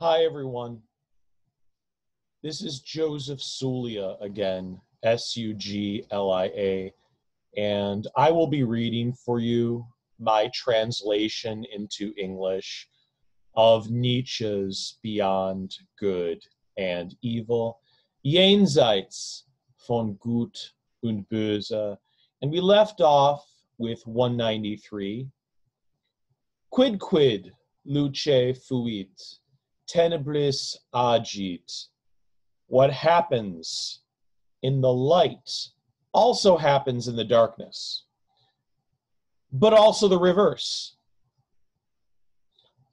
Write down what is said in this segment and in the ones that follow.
Hi, everyone. This is Joseph Suglia again, S U G L I A, and I will be reading for you my translation into English of Nietzsche's Beyond Good and Evil, Jenseits von Gut und Böse, and we left off with 193. Quid quid luce fuit tenebris agit. What happens in the light also happens in the darkness, but also the reverse.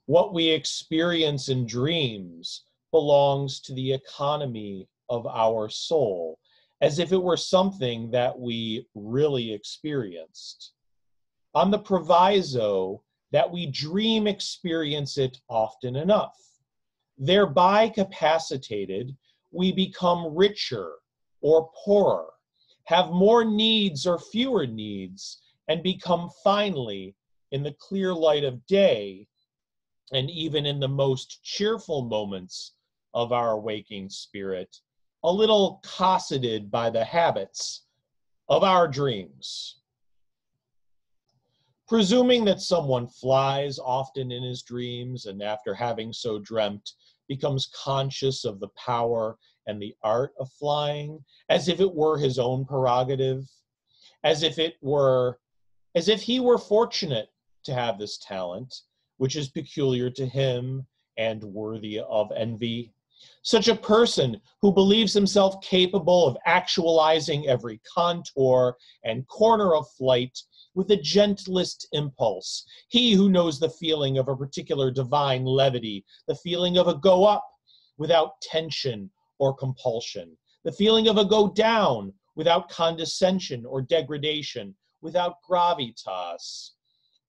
What we experience in dreams belongs to the economy of our soul, as if it were something that we really experienced. On the proviso that we dream experience it often enough thereby capacitated, we become richer or poorer, have more needs or fewer needs, and become finally, in the clear light of day, and even in the most cheerful moments of our waking spirit, a little cosseted by the habits of our dreams. Presuming that someone flies often in his dreams and after having so dreamt becomes conscious of the power and the art of flying as if it were his own prerogative, as if it were, as if he were fortunate to have this talent, which is peculiar to him and worthy of envy. Such a person who believes himself capable of actualizing every contour and corner of flight with the gentlest impulse. He who knows the feeling of a particular divine levity, the feeling of a go up without tension or compulsion, the feeling of a go down without condescension or degradation, without gravitas.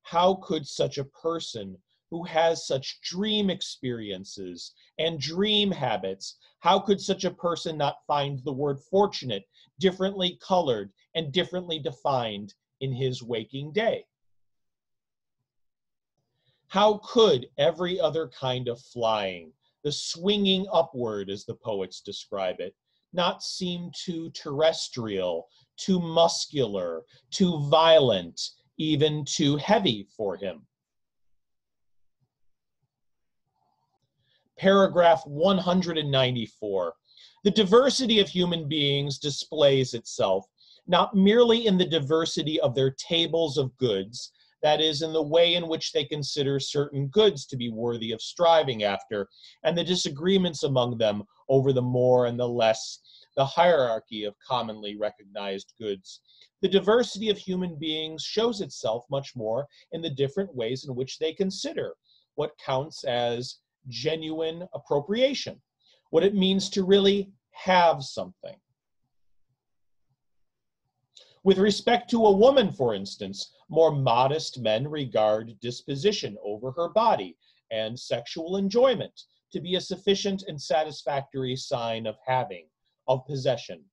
How could such a person who has such dream experiences and dream habits, how could such a person not find the word fortunate differently colored and differently defined in his waking day. How could every other kind of flying, the swinging upward as the poets describe it, not seem too terrestrial, too muscular, too violent, even too heavy for him? Paragraph 194. The diversity of human beings displays itself not merely in the diversity of their tables of goods, that is, in the way in which they consider certain goods to be worthy of striving after, and the disagreements among them over the more and the less, the hierarchy of commonly recognized goods. The diversity of human beings shows itself much more in the different ways in which they consider what counts as genuine appropriation, what it means to really have something. With respect to a woman, for instance, more modest men regard disposition over her body and sexual enjoyment to be a sufficient and satisfactory sign of having, of possession.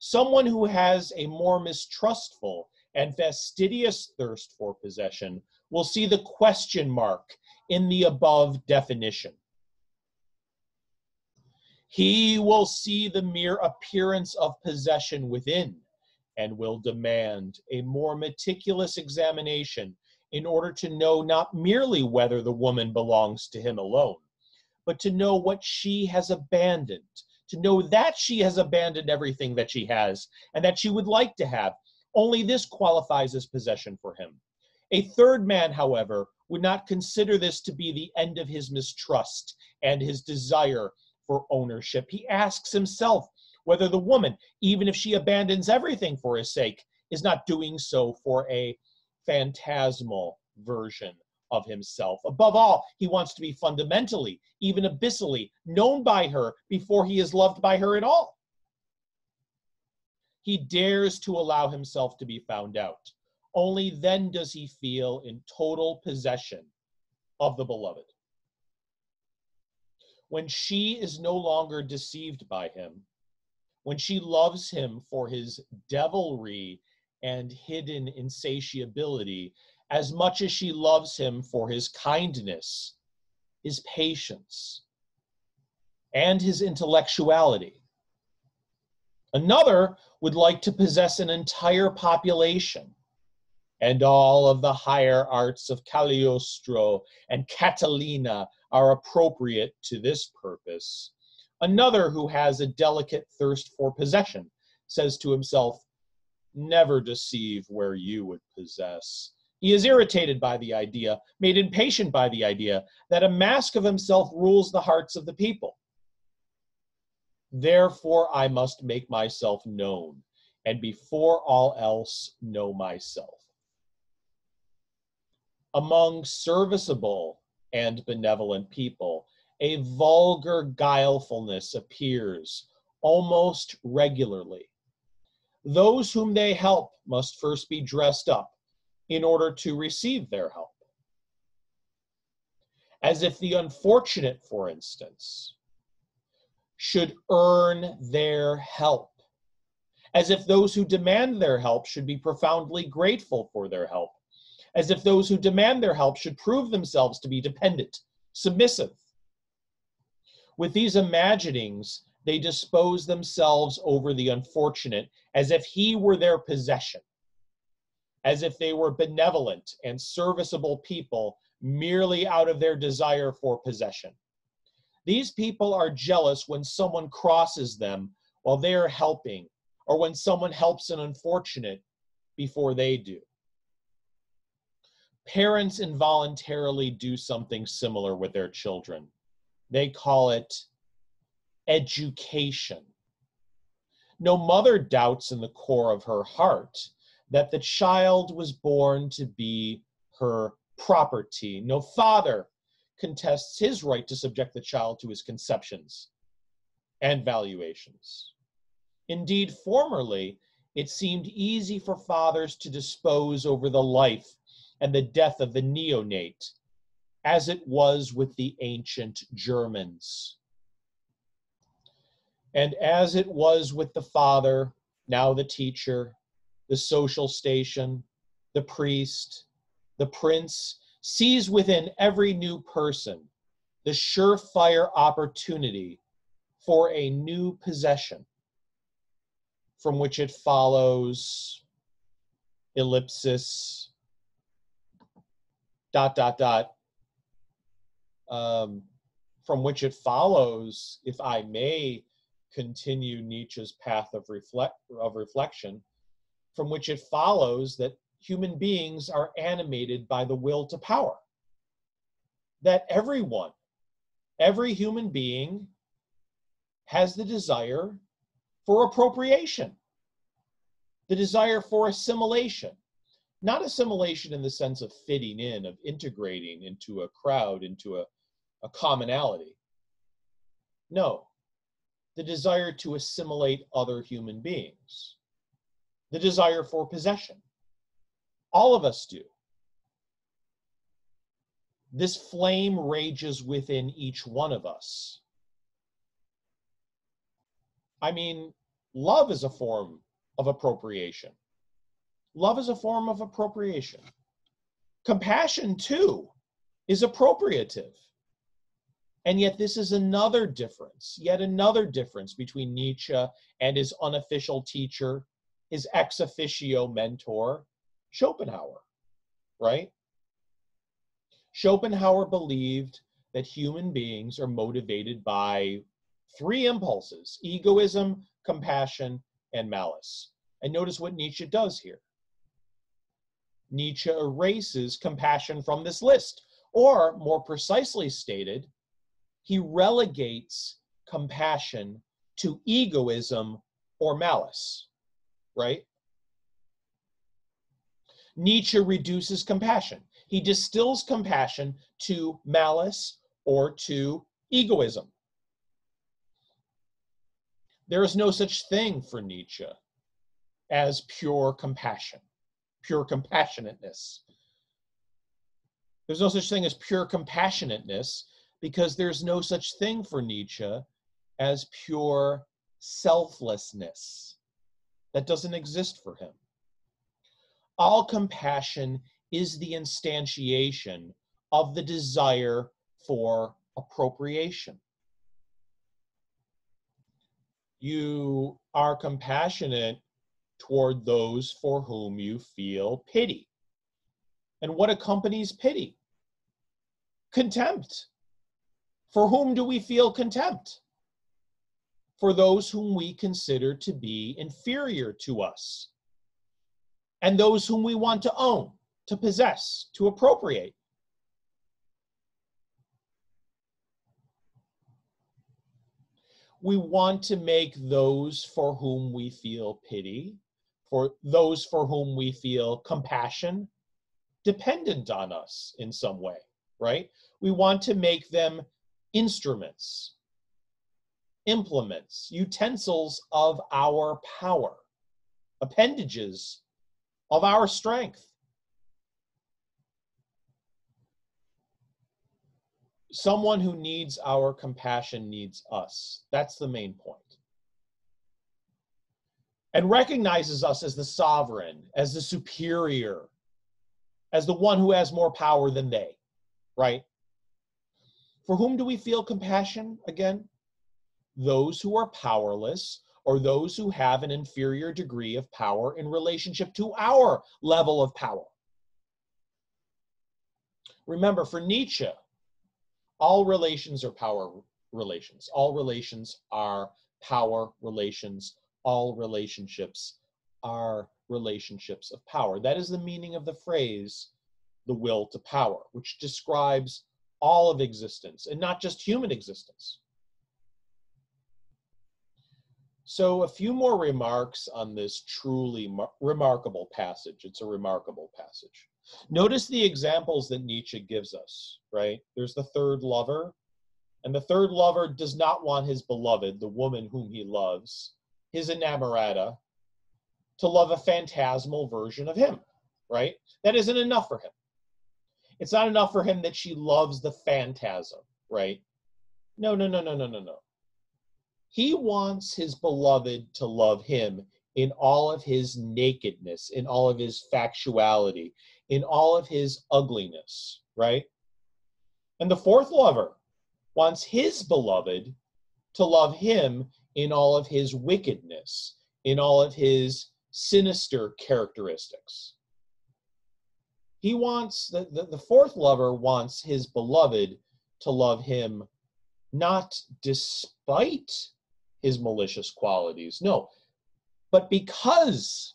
Someone who has a more mistrustful and fastidious thirst for possession will see the question mark in the above definition. He will see the mere appearance of possession within and will demand a more meticulous examination in order to know not merely whether the woman belongs to him alone, but to know what she has abandoned, to know that she has abandoned everything that she has and that she would like to have. Only this qualifies as possession for him. A third man, however, would not consider this to be the end of his mistrust and his desire for ownership. He asks himself whether the woman, even if she abandons everything for his sake, is not doing so for a phantasmal version of himself. Above all, he wants to be fundamentally, even abyssally, known by her before he is loved by her at all. He dares to allow himself to be found out. Only then does he feel in total possession of the beloved. When she is no longer deceived by him, when she loves him for his devilry and hidden insatiability as much as she loves him for his kindness, his patience, and his intellectuality. Another would like to possess an entire population and all of the higher arts of Cagliostro and Catilina are appropriate to this purpose. Another who has a delicate thirst for possession says to himself, Never deceive where you would possess. He is irritated by the idea, made impatient by the idea, that a mask of himself rules the hearts of the people. Therefore, I must make myself known, and before all else, know myself. Among serviceable and benevolent people, a vulgar guilefulness appears almost regularly. Those whom they help must first be dressed up in order to receive their help. As if the unfortunate, for instance, should earn their help. As if those who demand their help should be profoundly grateful for their help. As if those who demand their help should prove themselves to be dependent, submissive. With these imaginings, they dispose themselves over the unfortunate as if he were their possession, as if they were benevolent and serviceable people merely out of their desire for possession. These people are jealous when someone crosses them while they are helping, or when someone helps an unfortunate before they do. Parents involuntarily do something similar with their children. They call it education. No mother doubts in the core of her heart that the child was born to be her property. No father contests his right to subject the child to his conceptions and valuations. Indeed, formerly, it seemed easy for fathers to dispose over the life and the death of the neonate, as it was with the ancient Germans. And as it was with the father, now the teacher, the social station, the priest, the prince, sees within every new person the surefire opportunity for a new possession from which it follows ellipsis dot dot dot um, from which it follows if i may continue nietzsche's path of reflect of reflection from which it follows that human beings are animated by the will to power. That everyone, every human being, has the desire for appropriation, the desire for assimilation. Not assimilation in the sense of fitting in, of integrating into a crowd, into a, a commonality. No, the desire to assimilate other human beings, the desire for possession all of us do. This flame rages within each one of us. I mean, love is a form of appropriation. Love is a form of appropriation. Compassion, too, is appropriative. And yet, this is another difference, yet another difference between Nietzsche and his unofficial teacher, his ex officio mentor, Schopenhauer, right? Schopenhauer believed that human beings are motivated by three impulses egoism, compassion, and malice. And notice what Nietzsche does here. Nietzsche erases compassion from this list, or more precisely stated, he relegates compassion to egoism or malice, right? Nietzsche reduces compassion. He distills compassion to malice or to egoism. There is no such thing for Nietzsche as pure compassion, pure compassionateness. There's no such thing as pure compassionateness because there's no such thing for Nietzsche as pure selflessness. That doesn't exist for him all compassion is the instantiation of the desire for appropriation. You are compassionate toward those for whom you feel pity. And what accompanies pity? Contempt. For whom do we feel contempt? For those whom we consider to be inferior to us, and those whom we want to own, to possess, to appropriate. We want to make those for whom we feel pity, for those for whom we feel compassion, dependent on us in some way, right? We want to make them instruments, implements, utensils of our power, appendages of our strength. Someone who needs our compassion needs us. That's the main point. And recognizes us as the sovereign, as the superior, as the one who has more power than they, right? For whom do we feel compassion again? Those who are powerless or those who have an inferior degree of power in relationship to our level of power. Remember, for Nietzsche, all relations are power relations. All relations are power relations. All relationships are relationships of power. That is the meaning of the phrase, the will to power, which describes all of existence and not just human existence. So, a few more remarks on this truly mar- remarkable passage. It's a remarkable passage. Notice the examples that Nietzsche gives us, right? There's the third lover, and the third lover does not want his beloved, the woman whom he loves, his inamorata, to love a phantasmal version of him, right? That isn't enough for him. It's not enough for him that she loves the phantasm, right? No, no, no, no, no, no, no. He wants his beloved to love him in all of his nakedness, in all of his factuality, in all of his ugliness, right? And the fourth lover wants his beloved to love him in all of his wickedness, in all of his sinister characteristics he wants the, the, the fourth lover wants his beloved to love him not despite his malicious qualities no but because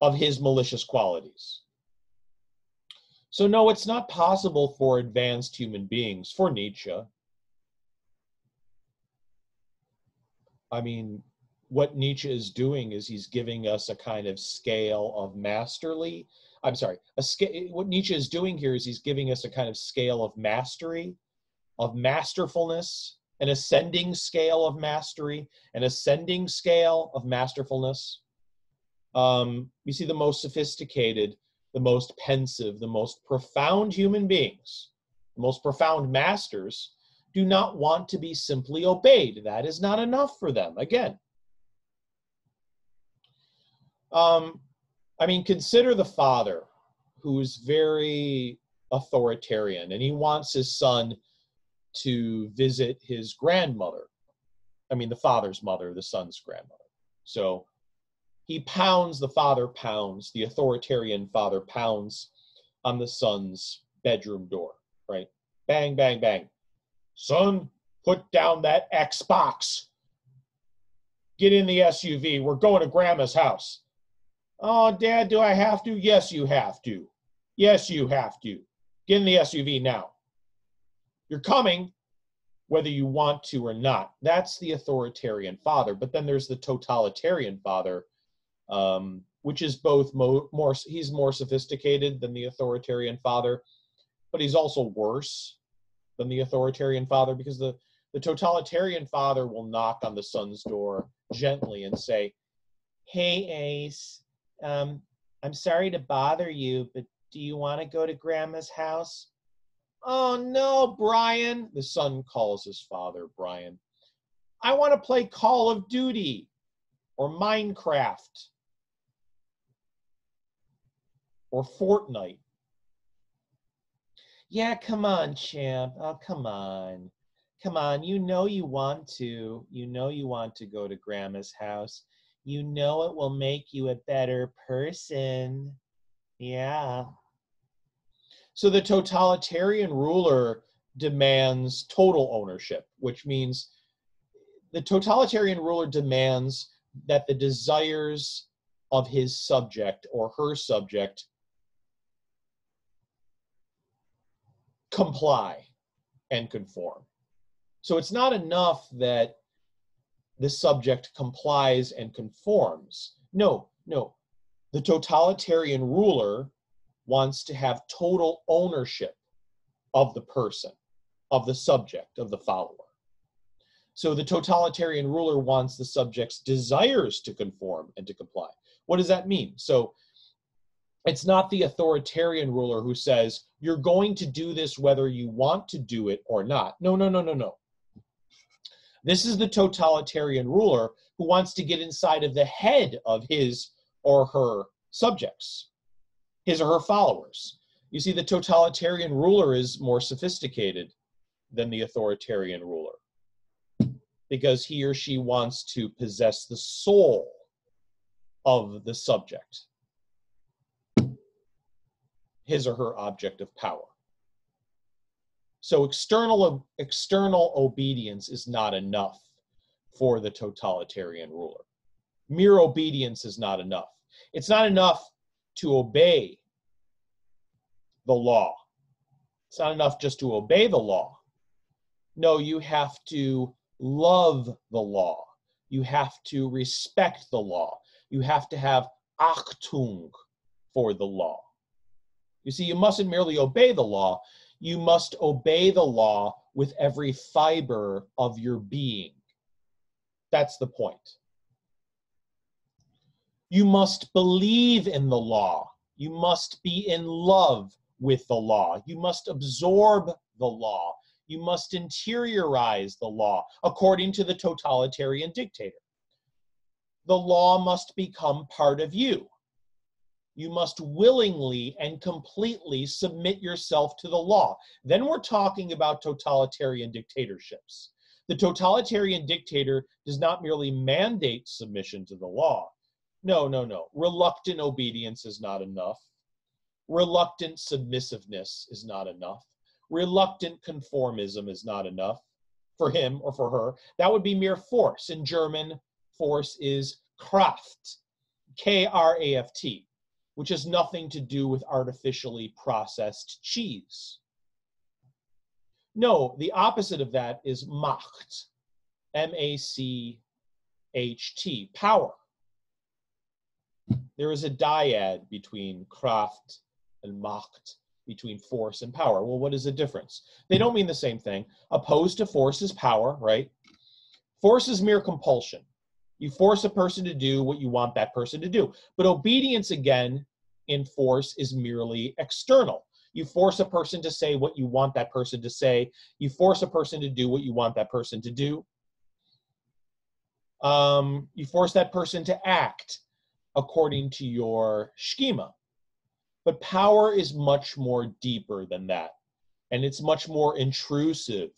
of his malicious qualities. So no it's not possible for advanced human beings for nietzsche. I mean what nietzsche is doing is he's giving us a kind of scale of masterly I'm sorry, a. What Nietzsche is doing here is he's giving us a kind of scale of mastery, of masterfulness, an ascending scale of mastery, an ascending scale of masterfulness. Um, you see, the most sophisticated, the most pensive, the most profound human beings, the most profound masters, do not want to be simply obeyed. That is not enough for them. Again, um, I mean, consider the father who's very authoritarian and he wants his son to visit his grandmother. I mean, the father's mother, the son's grandmother. So he pounds, the father pounds, the authoritarian father pounds on the son's bedroom door, right? Bang, bang, bang. Son, put down that Xbox. Get in the SUV. We're going to grandma's house. Oh, Dad, do I have to? Yes, you have to. Yes, you have to. Get in the SUV now. You're coming whether you want to or not. That's the authoritarian father. But then there's the totalitarian father, um, which is both mo- more, he's more sophisticated than the authoritarian father, but he's also worse than the authoritarian father because the, the totalitarian father will knock on the son's door gently and say, Hey, Ace, um, I'm sorry to bother you, but do you want to go to grandma's house? Oh no, Brian, the son calls his father, Brian. I want to play Call of Duty or Minecraft or Fortnite. Yeah, come on, champ. Oh, come on. Come on, you know you want to. You know you want to go to grandma's house. You know it will make you a better person. Yeah. So the totalitarian ruler demands total ownership, which means the totalitarian ruler demands that the desires of his subject or her subject comply and conform. So it's not enough that the subject complies and conforms. No, no. The totalitarian ruler wants to have total ownership of the person, of the subject, of the follower. So the totalitarian ruler wants the subject's desires to conform and to comply. What does that mean? So it's not the authoritarian ruler who says, you're going to do this whether you want to do it or not. No, no, no, no, no. This is the totalitarian ruler who wants to get inside of the head of his or her subjects, his or her followers. You see, the totalitarian ruler is more sophisticated than the authoritarian ruler because he or she wants to possess the soul of the subject, his or her object of power. So external external obedience is not enough for the totalitarian ruler. Mere obedience is not enough. It's not enough to obey the law. It's not enough just to obey the law. No, you have to love the law. You have to respect the law. You have to have Achtung for the law. You see, you mustn't merely obey the law, you must obey the law with every fiber of your being. That's the point. You must believe in the law. You must be in love with the law. You must absorb the law. You must interiorize the law according to the totalitarian dictator. The law must become part of you you must willingly and completely submit yourself to the law. Then we're talking about totalitarian dictatorships. The totalitarian dictator does not merely mandate submission to the law. No, no, no. Reluctant obedience is not enough. Reluctant submissiveness is not enough. Reluctant conformism is not enough for him or for her. That would be mere force. In German, force is Kraft, K R A F T which has nothing to do with artificially processed cheese. No, the opposite of that is Macht, M A C H T, power. There is a dyad between Kraft and Macht, between force and power. Well, what is the difference? They don't mean the same thing. Opposed to force is power, right? Force is mere compulsion. You force a person to do what you want that person to do. But obedience, again, in force is merely external. You force a person to say what you want that person to say. You force a person to do what you want that person to do. Um, you force that person to act according to your schema. But power is much more deeper than that. And it's much more intrusive,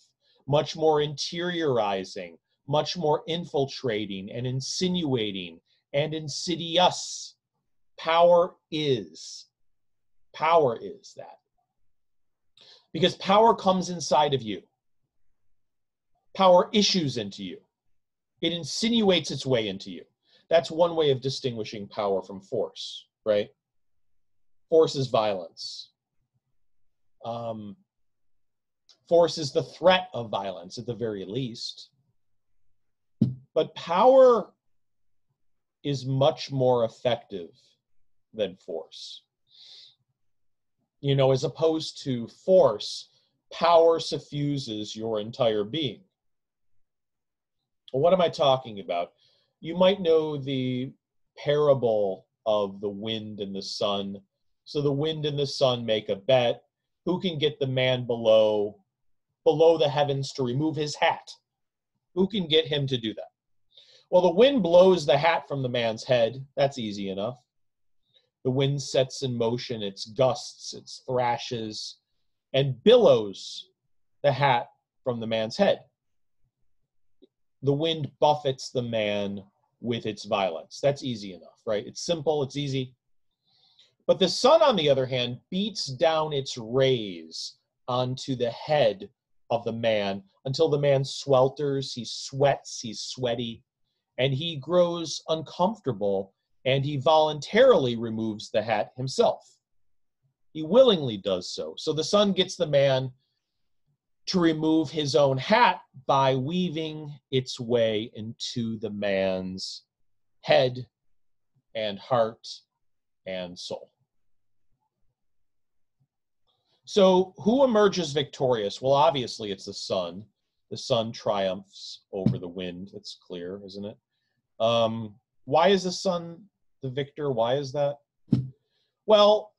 much more interiorizing, much more infiltrating and insinuating and insidious. Power is. Power is that. Because power comes inside of you. Power issues into you. It insinuates its way into you. That's one way of distinguishing power from force, right? Force is violence. Um, force is the threat of violence at the very least. But power is much more effective than force. You know, as opposed to force, power suffuses your entire being. What am I talking about? You might know the parable of the wind and the sun. So the wind and the sun make a bet. Who can get the man below below the heavens to remove his hat? Who can get him to do that? Well, the wind blows the hat from the man's head. That's easy enough. The wind sets in motion its gusts, its thrashes, and billows the hat from the man's head. the wind buffets the man with its violence. That's easy enough, right? It's simple, it's easy. But the sun, on the other hand, beats down its rays onto the head of the man until the man swelters, he sweats, he's sweaty, and he grows uncomfortable and he voluntarily removes the hat himself. He willingly does so. So the sun gets the man to remove his own hat by weaving its way into the man's head and heart and soul. So, who emerges victorious? Well, obviously, it's the sun. The sun triumphs over the wind. It's clear, isn't it? Um, why is the sun the victor? Why is that? Well,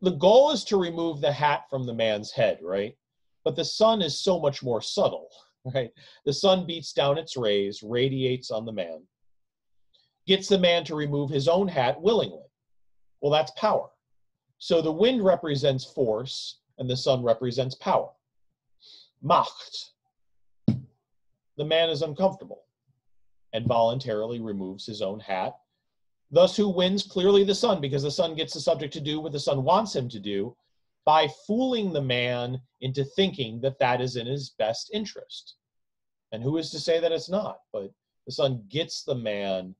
the goal is to remove the hat from the man's head, right? But the sun is so much more subtle, right? The sun beats down its rays, radiates on the man, gets the man to remove his own hat willingly. Well, that's power. So the wind represents force, and the sun represents power. Macht. The man is uncomfortable and voluntarily removes his own hat. Thus, who wins? Clearly the sun, because the sun gets the subject to do what the sun wants him to do by fooling the man into thinking that that is in his best interest. And who is to say that it's not? But the sun gets the man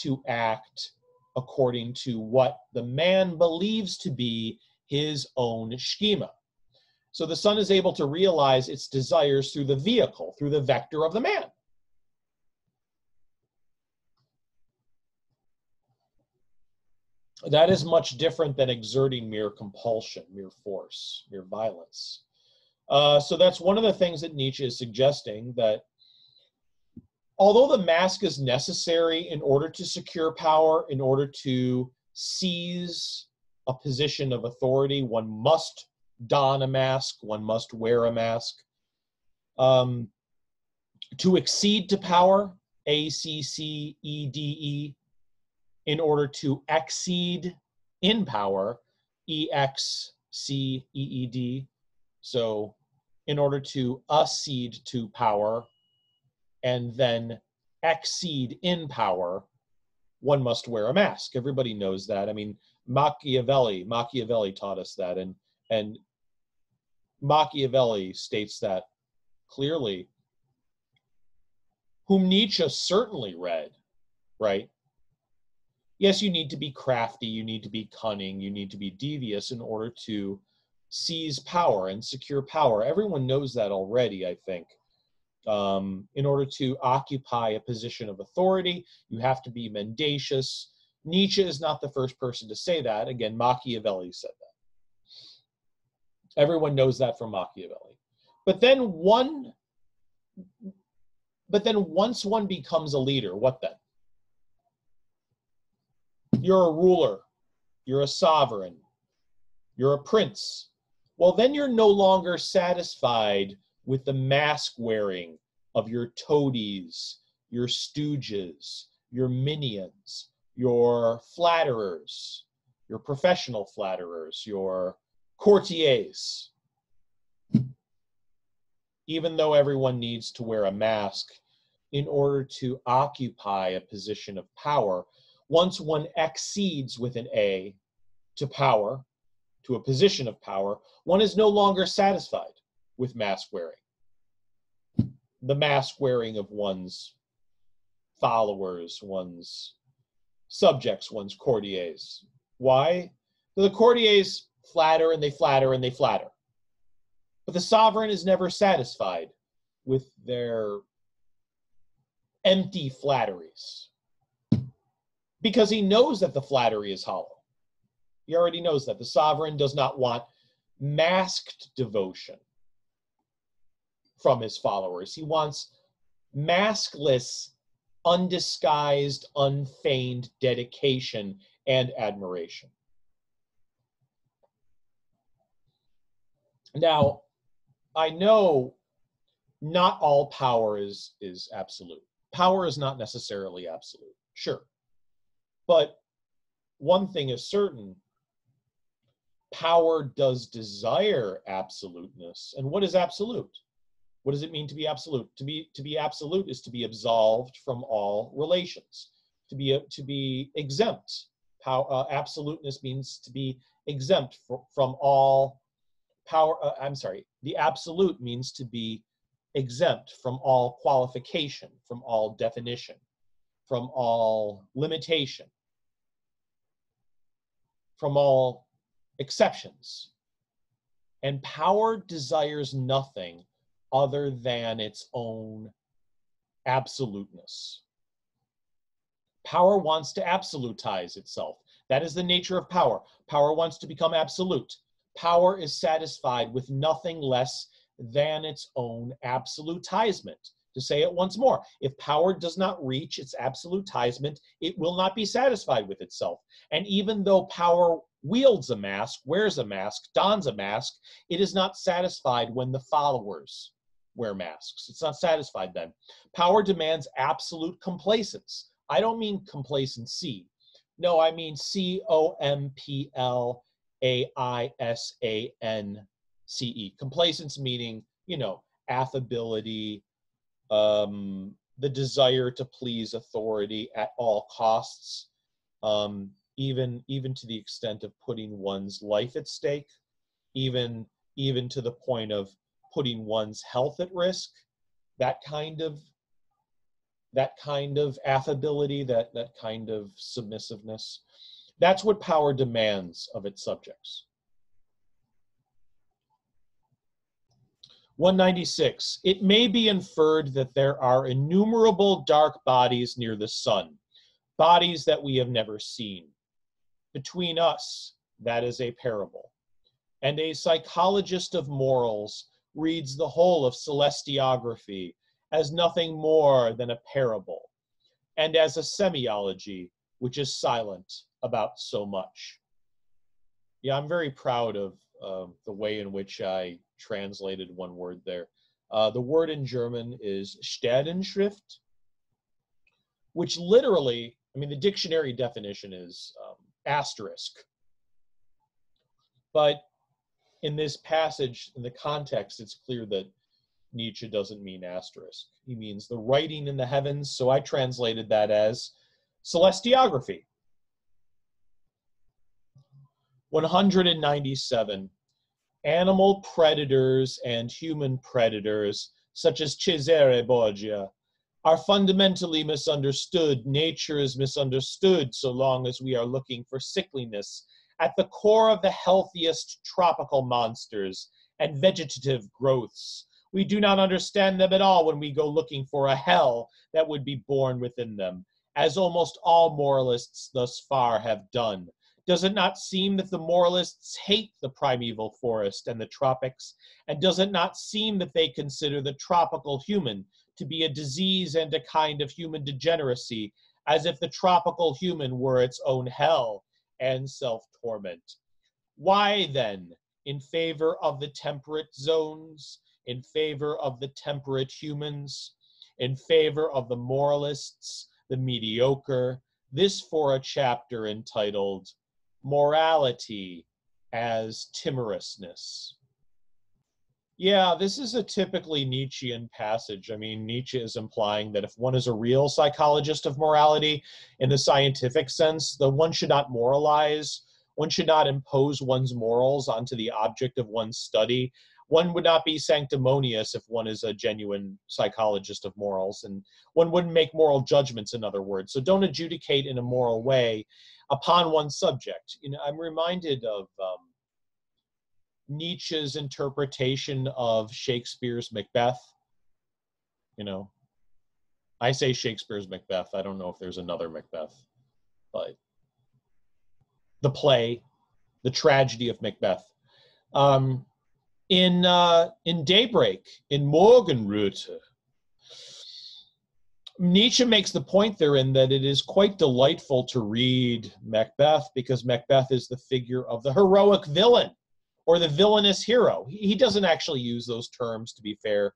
to act according to what the man believes to be his own schema. So the sun is able to realize its desires through the vehicle, through the vector of the man. That is much different than exerting mere compulsion, mere force, mere violence. Uh, so that's one of the things that Nietzsche is suggesting that although the mask is necessary in order to secure power, in order to seize a position of authority, one must don a mask, one must wear a mask. Um, to accede to power, A C C E D E, in order to exceed in power, E X C E E D. So, in order to accede to power and then exceed in power, one must wear a mask. Everybody knows that. I mean, Machiavelli, Machiavelli taught us that, and and Machiavelli states that clearly, whom Nietzsche certainly read, right? Yes, you need to be crafty, you need to be cunning, you need to be devious in order to seize power and secure power. Everyone knows that already, I think. Um, in order to occupy a position of authority, you have to be mendacious. Nietzsche is not the first person to say that. Again, Machiavelli said that. Everyone knows that from Machiavelli. But then one but then once one becomes a leader, what then? You're a ruler, you're a sovereign, you're a prince. Well, then you're no longer satisfied with the mask wearing of your toadies, your stooges, your minions, your flatterers, your professional flatterers, your courtiers. Even though everyone needs to wear a mask in order to occupy a position of power, once one exceeds with an A to power, to a position of power, one is no longer satisfied with mask wearing. The mask wearing of one's followers, one's subjects, one's courtiers. Why? The courtiers flatter and they flatter and they flatter. But the sovereign is never satisfied with their empty flatteries because he knows that the flattery is hollow. He already knows that. The sovereign does not want masked devotion from his followers. He wants maskless, undisguised, unfeigned dedication and admiration. Now, I know not all power is is absolute. Power is not necessarily absolute. Sure. But one thing is certain, power does desire absoluteness. And what is absolute? What does it mean to be absolute? To be to be absolute is to be absolved from all relations. To be to be exempt. How uh, absoluteness means to be exempt fr- from all power. Uh, I'm sorry. The absolute means to be exempt from all qualification, from all definition, from all limitation, from all exceptions. And power desires nothing other than its own absoluteness. Power wants to absolutize itself. That is the nature of power. Power wants to become absolute. Power is satisfied with nothing less than its own absolutizement. To say it once more, if power does not reach its absolutizement, it will not be satisfied with itself. And even though power wields a mask, wears a mask, dons a mask, it is not satisfied when the followers wear masks. It's not satisfied then. Power demands absolute complacence. I don't mean complacency. No, I mean C O M P L A I S A N C E. Complacence meaning, you know, affability, um, the desire to please authority at all costs, um, even even to the extent of putting one's life at stake, even even to the point of putting one's health at risk that kind of that kind of affability that that kind of submissiveness. That's what power demands of its subjects 196 it may be inferred that there are innumerable dark bodies near the sun bodies that we have never seen. Between us that is a parable. And a psychologist of morals reads the whole of celestiography as nothing more than a parable, and as a semiology which is silent about so much. Yeah, I'm very proud of uh, the way in which I translated one word there. Uh, the word in German is Sternenschrift, which literally, I mean, the dictionary definition is um, asterisk. But in this passage, in the context, it's clear that Nietzsche doesn't mean asterisk. He means the writing in the heavens. So I translated that as celestiography. 197. Animal predators and human predators, such as Cesare Borgia, are fundamentally misunderstood. Nature is misunderstood so long as we are looking for sickliness at the core of the healthiest tropical monsters and vegetative growths. We do not understand them at all when we go looking for a hell that would be born within them, as almost all moralists thus far have done. Does it not seem that the moralists hate the primeval forest and the tropics? And does it not seem that they consider the tropical human to be a disease and a kind of human degeneracy, as if the tropical human were its own hell and self torment. Why then, in favor of the temperate zones, in favor of the temperate humans, in favor of the moralists, the mediocre, this for a chapter entitled Morality as Timorousness. Yeah, this is a typically Nietzschean passage. I mean, Nietzsche is implying that if one is a real psychologist of morality in the scientific sense, then one should not moralize, one should not impose one's morals onto the object of one's study. One would not be sanctimonious if one is a genuine psychologist of morals, and one wouldn't make moral judgments, in other words. So don't adjudicate in a moral way upon one subject. You know, I'm reminded of. Um, Nietzsche's interpretation of Shakespeare's Macbeth. You know, I say Shakespeare's Macbeth. I don't know if there's another Macbeth, but the play, the tragedy of Macbeth. Um, in uh, in Daybreak, in Morgenröte, Nietzsche makes the point therein that it is quite delightful to read Macbeth because Macbeth is the figure of the heroic villain or the villainous hero. He doesn't actually use those terms, to be fair,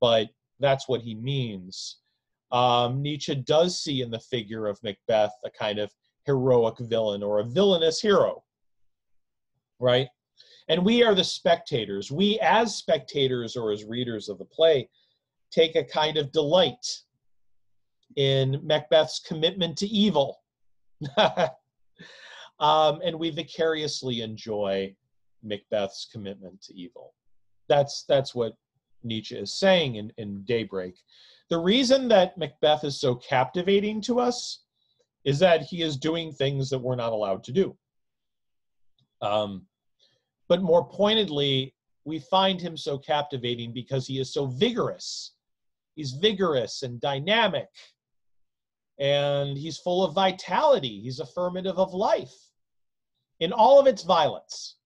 but that's what he means. Um, Nietzsche does see in the figure of Macbeth a kind of heroic villain or a villainous hero, right? And we are the spectators. We, as spectators or as readers of the play, take a kind of delight in Macbeth's commitment to evil. um, and we vicariously enjoy Macbeth's commitment to evil. That's that's what Nietzsche is saying in, in Daybreak. The reason that Macbeth is so captivating to us is that he is doing things that we're not allowed to do. Um, but more pointedly, we find him so captivating because he is so vigorous. He's vigorous and dynamic, and he's full of vitality. He's affirmative of life in all of its violence,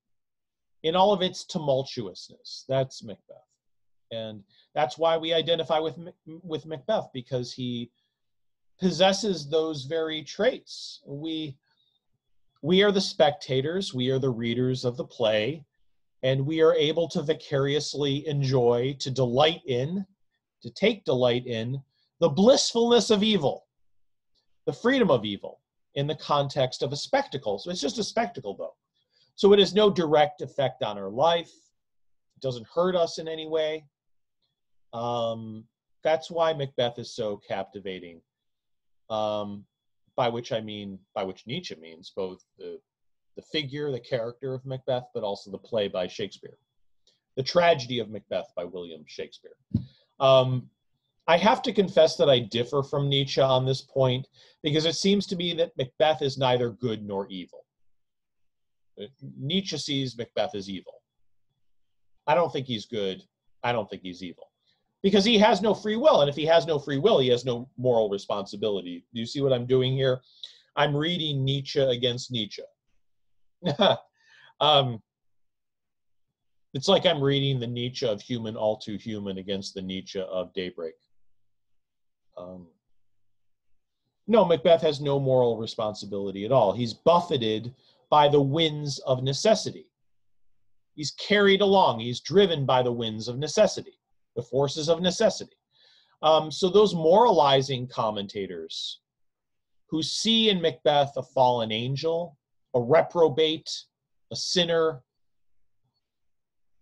in all of its tumultuousness. That's Macbeth. And that's why we identify with, with Macbeth, because he possesses those very traits. We we are the spectators, we are the readers of the play, and we are able to vicariously enjoy, to delight in, to take delight in the blissfulness of evil, the freedom of evil in the context of a spectacle. So it's just a spectacle, though. So it has no direct effect on our life, it doesn't hurt us in any way. Um, that's why Macbeth is so captivating um, by which I mean, by which Nietzsche means both the, the figure, the character of Macbeth, but also the play by Shakespeare. The Tragedy of Macbeth by William Shakespeare. Um, I have to confess that I differ from Nietzsche on this point because it seems to me that Macbeth is neither good nor evil. Uh, Nietzsche sees Macbeth as evil. I don't think he's good. I don't think he's evil because he has no free will. And if he has no free will, he has no moral responsibility. Do you see what I'm doing here? I'm reading Nietzsche against Nietzsche. um, it's like I'm reading the Nietzsche of human, all too human, against the Nietzsche of daybreak. Um, no, Macbeth has no moral responsibility at all. He's buffeted by the winds of necessity. He's carried along, he's driven by the winds of necessity the forces of necessity. Um, so those moralizing commentators who see in Macbeth a fallen angel, a reprobate, a sinner,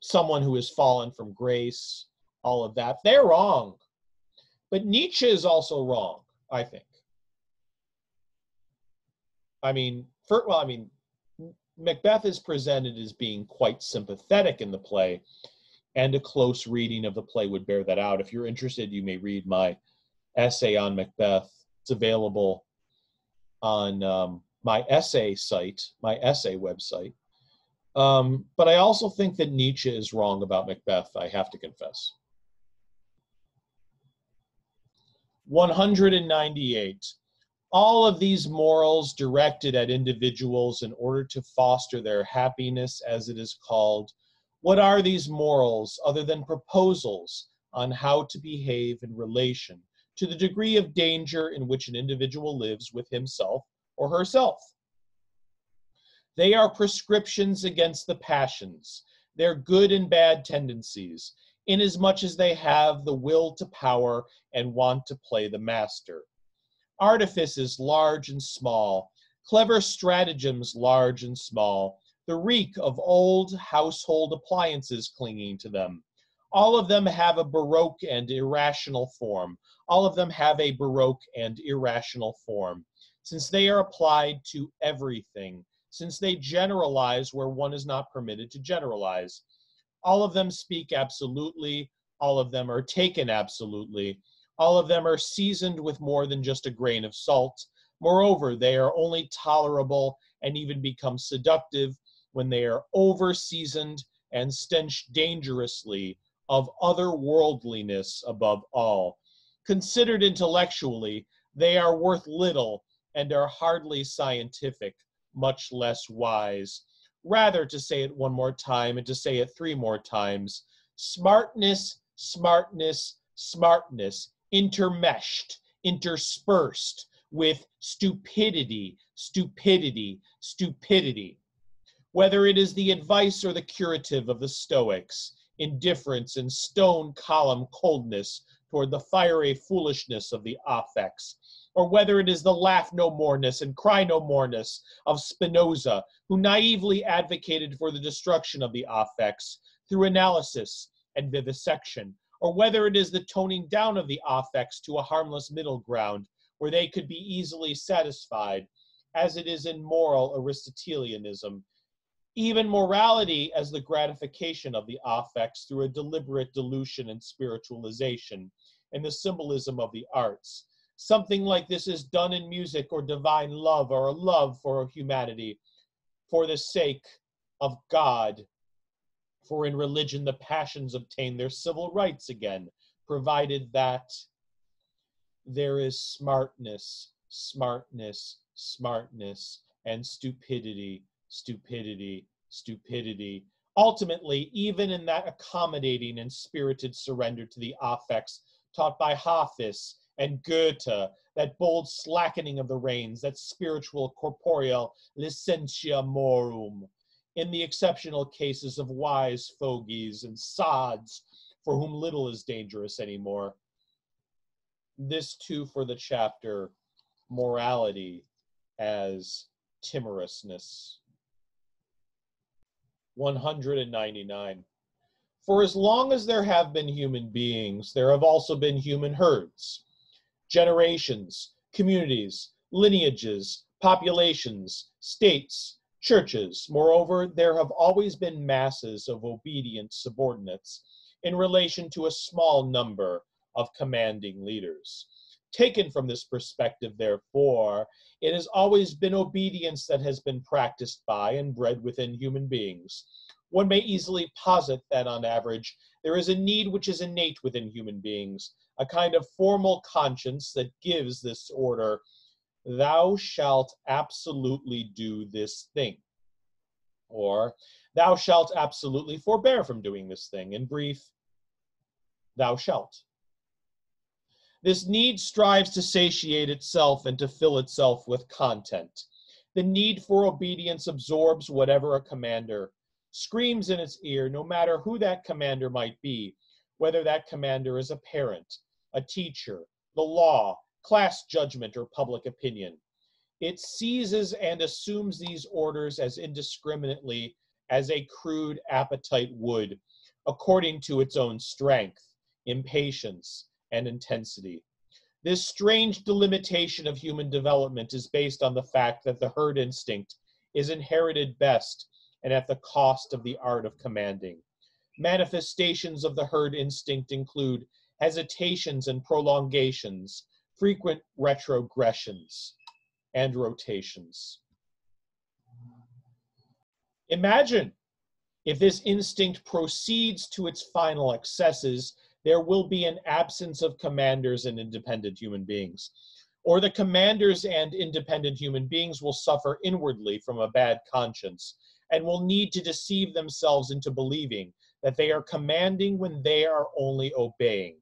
someone who has fallen from grace, all of that, they're wrong. But Nietzsche is also wrong, I think. I mean, for, well, I mean, Macbeth is presented as being quite sympathetic in the play, and a close reading of the play would bear that out. If you're interested, you may read my essay on Macbeth. It's available on um, my essay site, my essay website. Um, but I also think that Nietzsche is wrong about Macbeth, I have to confess. 198. All of these morals directed at individuals in order to foster their happiness, as it is called, what are these morals other than proposals on how to behave in relation to the degree of danger in which an individual lives with himself or herself? They are prescriptions against the passions, their good and bad tendencies, inasmuch as they have the will to power and want to play the master. Artifices large and small, clever stratagems large and small, the reek of old household appliances clinging to them. All of them have a baroque and irrational form. All of them have a baroque and irrational form, since they are applied to everything, since they generalize where one is not permitted to generalize. All of them speak absolutely, all of them are taken absolutely, all of them are seasoned with more than just a grain of salt. Moreover, they are only tolerable and even become seductive when they are over seasoned and stench dangerously of otherworldliness above all. Considered intellectually, they are worth little and are hardly scientific, much less wise. Rather, to say it one more time and to say it three more times. Smartness, smartness, smartness, intermeshed, interspersed with stupidity, stupidity, stupidity. Whether it is the advice or the curative of the Stoics, indifference, and stone column coldness toward the fiery foolishness of the affects, or whether it is the laugh no moreness and cry no moreness of Spinoza, who naively advocated for the destruction of the affects through analysis and vivisection, or whether it is the toning down of the affects to a harmless middle ground where they could be easily satisfied, as it is in moral Aristotelianism. Even morality as the gratification of the affects through a deliberate dilution and spiritualization, and the symbolism of the arts. Something like this is done in music or divine love or a love for humanity for the sake of God for in religion the passions obtain their civil rights again, provided that there is smartness, smartness, smartness, and stupidity, stupidity, stupidity. Ultimately, even in that accommodating and spirited surrender to the affects taught by Hafiz and Goethe, that bold slackening of the reins, that spiritual corporeal licentia morum, in the exceptional cases of wise fogies and sods for whom little is dangerous anymore. This too for the chapter morality as timorousness. 199. For as long as there have been human beings, there have also been human herds, generations, communities, lineages, populations, states, churches. Moreover, there have always been masses of obedient subordinates in relation to a small number of commanding leaders. Taken from this perspective, therefore, it has always been obedience that has been practiced by and bred within human beings. One may easily posit that, on average, there is a need which is innate within human beings, a kind of formal conscience that gives this order thou shalt absolutely do this thing. Or, thou shalt absolutely forbear from doing this thing. In brief, thou shalt. This need strives to satiate itself and to fill itself with content. The need for obedience absorbs whatever a commander screams in its ear, no matter who that commander might be, whether that commander is a parent, a teacher, the law, class judgment, or public opinion. It seizes and assumes these orders as indiscriminately as a crude appetite would, according to its own strength, impatience, and intensity. This strange delimitation of human development is based on the fact that the herd instinct is inherited best and at the cost of the art of commanding. Manifestations of the herd instinct include hesitations and prolongations, frequent retrogressions and rotations. Imagine if this instinct proceeds to its final excesses, there will be an absence of commanders and independent human beings. Or the commanders and independent human beings will suffer inwardly from a bad conscience and will need to deceive themselves into believing that they are commanding when they are only obeying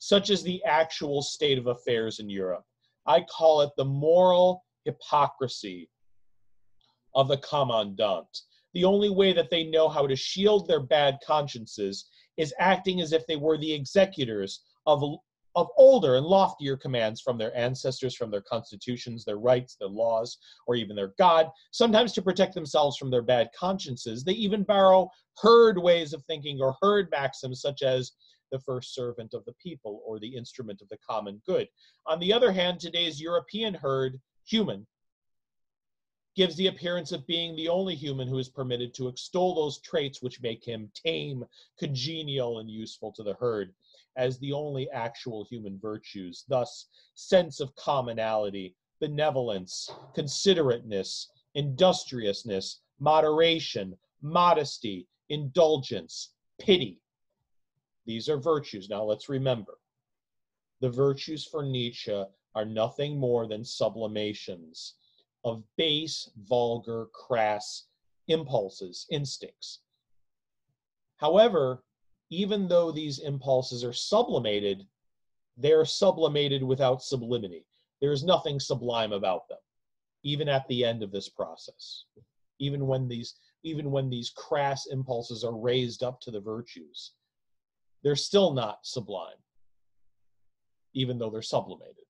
such as the actual state of affairs in Europe. I call it the moral hypocrisy of the commandant. The only way that they know how to shield their bad consciences is acting as if they were the executors of, of older and loftier commands from their ancestors, from their constitutions, their rights, their laws, or even their God. Sometimes to protect themselves from their bad consciences, they even borrow herd ways of thinking or herd maxims such as the first servant of the people or the instrument of the common good. On the other hand, today's European herd, human, gives the appearance of being the only human who is permitted to extol those traits which make him tame, congenial, and useful to the herd as the only actual human virtues. Thus, sense of commonality, benevolence, considerateness, industriousness, moderation, modesty, indulgence, pity, these are virtues. Now let's remember the virtues for Nietzsche are nothing more than sublimations of base, vulgar, crass impulses, instincts. However, even though these impulses are sublimated, they're sublimated without sublimity. There is nothing sublime about them, even at the end of this process. Even when these, even when these crass impulses are raised up to the virtues, they're still not sublime, even though they're sublimated.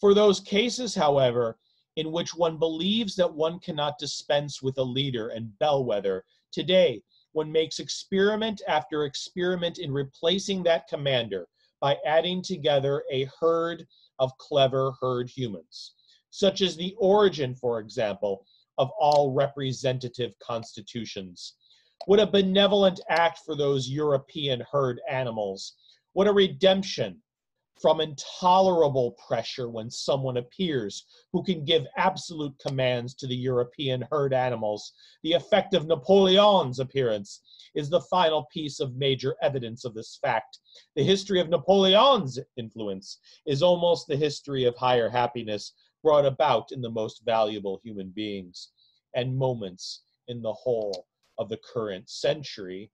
For those cases, however, in which one believes that one cannot dispense with a leader and bellwether, today one makes experiment after experiment in replacing that commander by adding together a herd of clever herd humans, such as the origin, for example, of all representative constitutions. What a benevolent act for those European herd animals. What a redemption from intolerable pressure when someone appears who can give absolute commands to the European herd animals. The effect of Napoleon's appearance is the final piece of major evidence of this fact. The history of Napoleon's influence is almost the history of higher happiness brought about in the most valuable human beings and moments in the whole of the current century,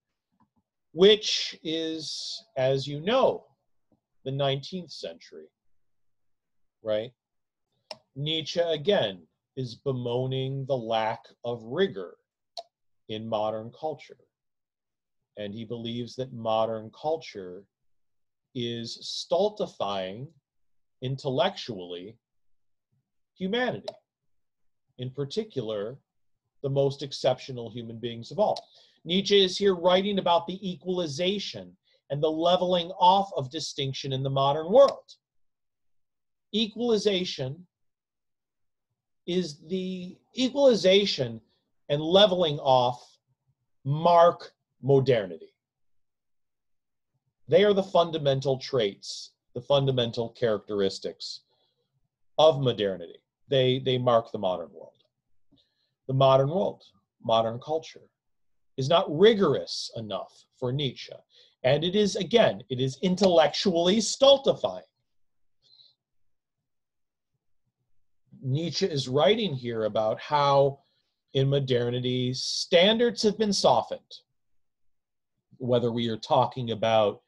which is, as you know, the 19th century, right? Nietzsche again is bemoaning the lack of rigor in modern culture. And he believes that modern culture is stultifying intellectually humanity, in particular, the most exceptional human beings of all. Nietzsche is here writing about the equalization and the leveling off of distinction in the modern world. Equalization is the equalization and leveling off mark modernity. They are the fundamental traits, the fundamental characteristics of modernity. They, they mark the modern world. The modern world, modern culture, is not rigorous enough for Nietzsche. And it is, again, it is intellectually stultifying. Nietzsche is writing here about how in modernity standards have been softened. Whether we are talking about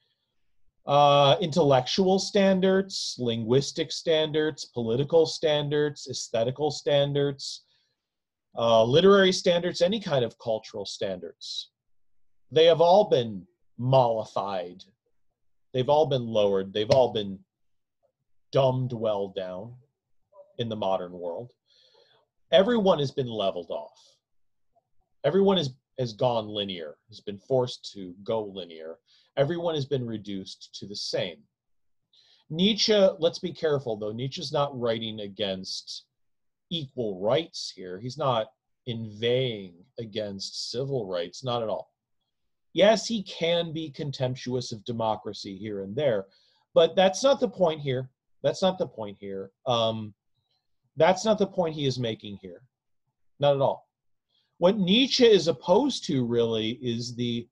uh, intellectual standards, linguistic standards, political standards, aesthetical standards, uh, literary standards, any kind of cultural standards. They have all been mollified. They've all been lowered. They've all been dumbed well down in the modern world. Everyone has been leveled off. Everyone has, has gone linear, has been forced to go linear. Everyone has been reduced to the same. Nietzsche, let's be careful though, Nietzsche's not writing against equal rights here. He's not inveighing against civil rights, not at all. Yes, he can be contemptuous of democracy here and there, but that's not the point here. That's not the point here. Um, that's not the point he is making here. Not at all. What Nietzsche is opposed to really is the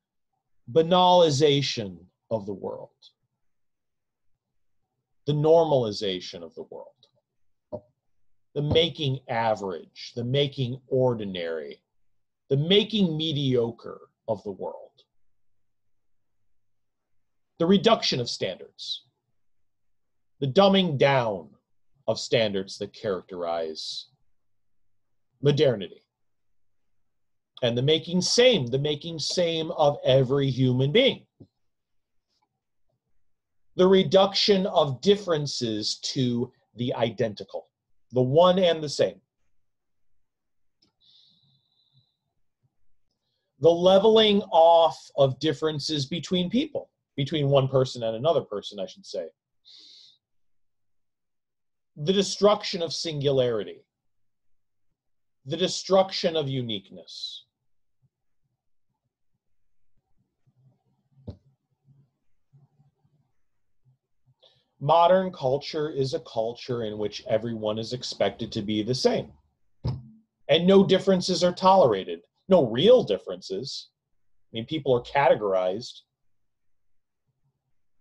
banalization of the world, the normalization of the world, the making average, the making ordinary, the making mediocre of the world the reduction of standards, the dumbing down of standards that characterize modernity, and the making same, the making same of every human being. The reduction of differences to the identical, the one and the same. The leveling off of differences between people between one person and another person, I should say. The destruction of singularity, the destruction of uniqueness. Modern culture is a culture in which everyone is expected to be the same. And no differences are tolerated, no real differences. I mean, people are categorized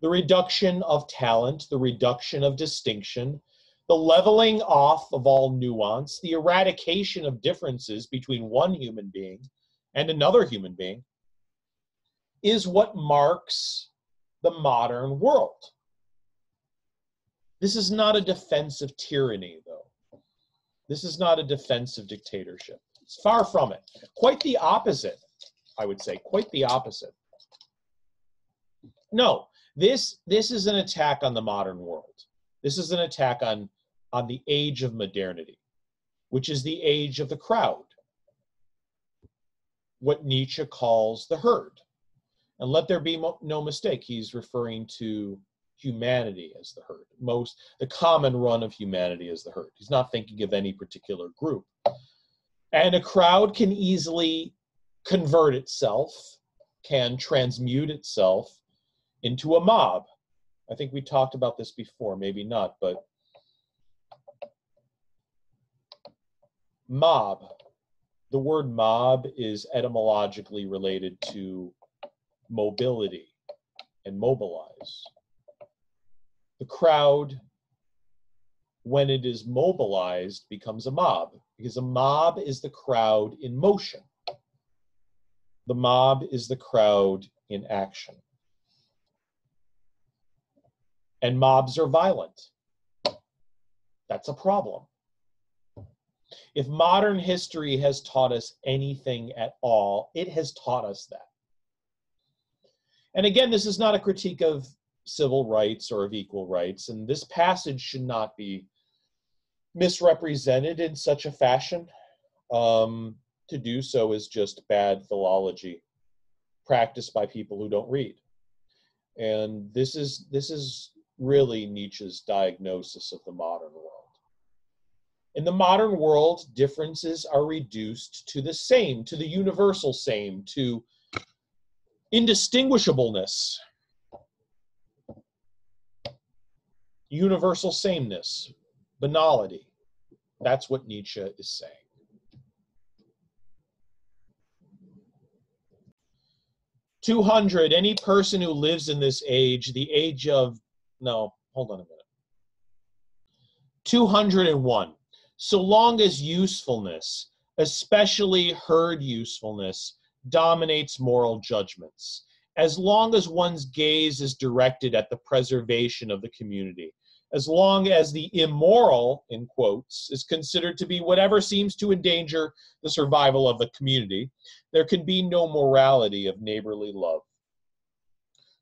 the reduction of talent, the reduction of distinction, the leveling off of all nuance, the eradication of differences between one human being and another human being is what marks the modern world. This is not a defense of tyranny, though. This is not a defense of dictatorship. It's far from it. Quite the opposite, I would say, quite the opposite. No, this this is an attack on the modern world. This is an attack on on the age of modernity, which is the age of the crowd. What Nietzsche calls the herd. And let there be mo- no mistake, he's referring to humanity as the herd. Most the common run of humanity as the herd. He's not thinking of any particular group. And a crowd can easily convert itself, can transmute itself into a mob. I think we talked about this before, maybe not, but mob. The word mob is etymologically related to mobility and mobilize. The crowd, when it is mobilized, becomes a mob because a mob is the crowd in motion. The mob is the crowd in action. And mobs are violent. That's a problem. If modern history has taught us anything at all, it has taught us that. And again, this is not a critique of civil rights or of equal rights, and this passage should not be misrepresented in such a fashion. Um, to do so is just bad philology practiced by people who don't read. And this is this is really Nietzsche's diagnosis of the modern world. In the modern world, differences are reduced to the same, to the universal same, to indistinguishableness, universal sameness, banality. That's what Nietzsche is saying. Two hundred. Any person who lives in this age, the age of no, hold on a minute. Two hundred and one. So long as usefulness, especially herd usefulness, dominates moral judgments, as long as one's gaze is directed at the preservation of the community, as long as the immoral, in quotes, is considered to be whatever seems to endanger the survival of the community, there can be no morality of neighborly love.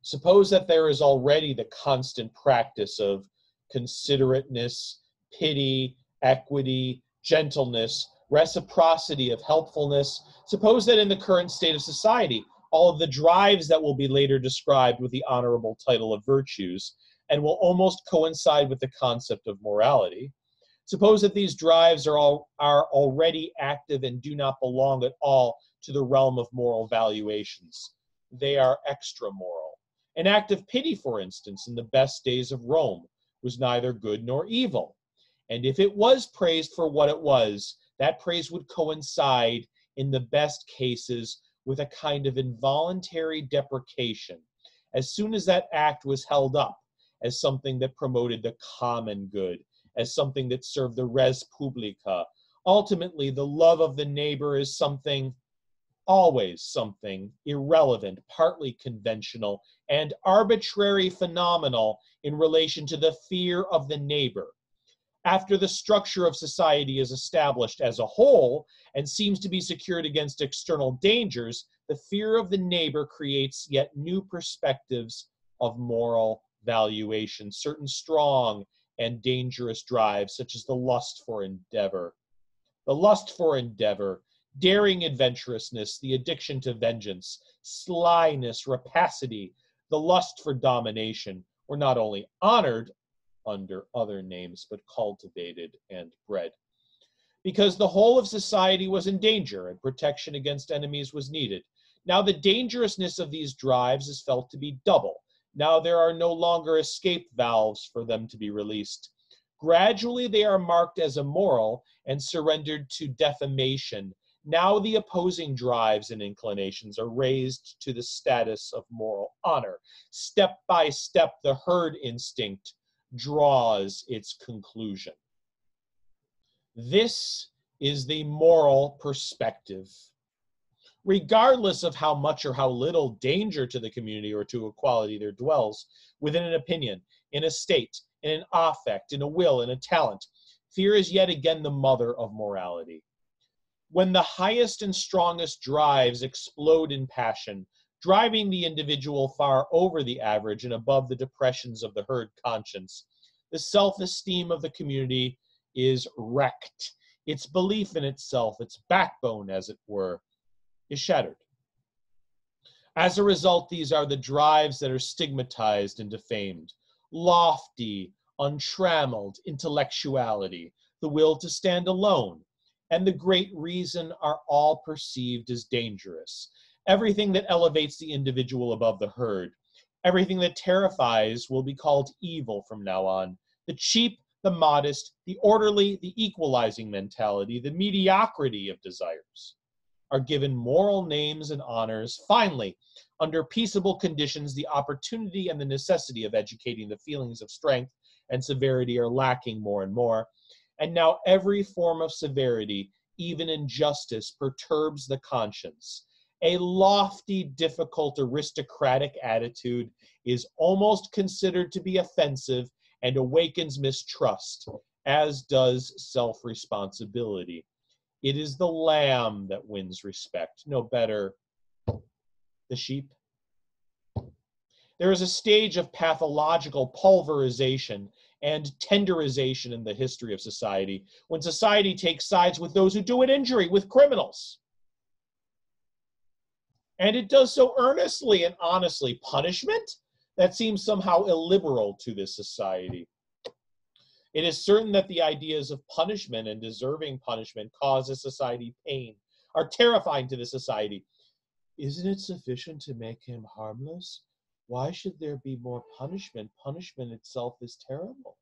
Suppose that there is already the constant practice of considerateness, pity, equity, gentleness, reciprocity of helpfulness. Suppose that in the current state of society, all of the drives that will be later described with the honorable title of virtues and will almost coincide with the concept of morality. Suppose that these drives are, all, are already active and do not belong at all to the realm of moral valuations. They are extra moral. An act of pity, for instance, in the best days of Rome, was neither good nor evil. And if it was praised for what it was, that praise would coincide in the best cases with a kind of involuntary deprecation as soon as that act was held up as something that promoted the common good, as something that served the res publica. Ultimately, the love of the neighbor is something, always something irrelevant, partly conventional, and arbitrary phenomenal in relation to the fear of the neighbor. After the structure of society is established as a whole and seems to be secured against external dangers, the fear of the neighbor creates yet new perspectives of moral valuation, certain strong and dangerous drives, such as the lust for endeavor. The lust for endeavor, daring adventurousness, the addiction to vengeance, slyness, rapacity, the lust for domination were not only honored under other names, but cultivated and bred. Because the whole of society was in danger and protection against enemies was needed. Now, the dangerousness of these drives is felt to be double now there are no longer escape valves for them to be released. Gradually, they are marked as immoral and surrendered to defamation. Now the opposing drives and inclinations are raised to the status of moral honor. Step by step, the herd instinct draws its conclusion. This is the moral perspective regardless of how much or how little danger to the community or to equality there dwells within an opinion, in a state, in an affect, in a will, in a talent. Fear is yet again the mother of morality. When the highest and strongest drives explode in passion, driving the individual far over the average and above the depressions of the herd conscience. The self esteem of the community is wrecked. Its belief in itself, its backbone, as it were, is shattered. As a result, these are the drives that are stigmatized and defamed lofty, untrammeled intellectuality, the will to stand alone, and the great reason are all perceived as dangerous. Everything that elevates the individual above the herd, everything that terrifies will be called evil from now on. The cheap, the modest, the orderly, the equalizing mentality, the mediocrity of desires are given moral names and honors. Finally, under peaceable conditions, the opportunity and the necessity of educating the feelings of strength and severity are lacking more and more. And now every form of severity, even injustice, perturbs the conscience. A lofty, difficult, aristocratic attitude is almost considered to be offensive and awakens mistrust, as does self responsibility. It is the lamb that wins respect, no better the sheep. There is a stage of pathological pulverization and tenderization in the history of society when society takes sides with those who do it injury, with criminals. And it does so earnestly and honestly. Punishment? That seems somehow illiberal to this society. It is certain that the ideas of punishment and deserving punishment cause a society pain, are terrifying to the society. Isn't it sufficient to make him harmless? Why should there be more punishment? Punishment itself is terrible.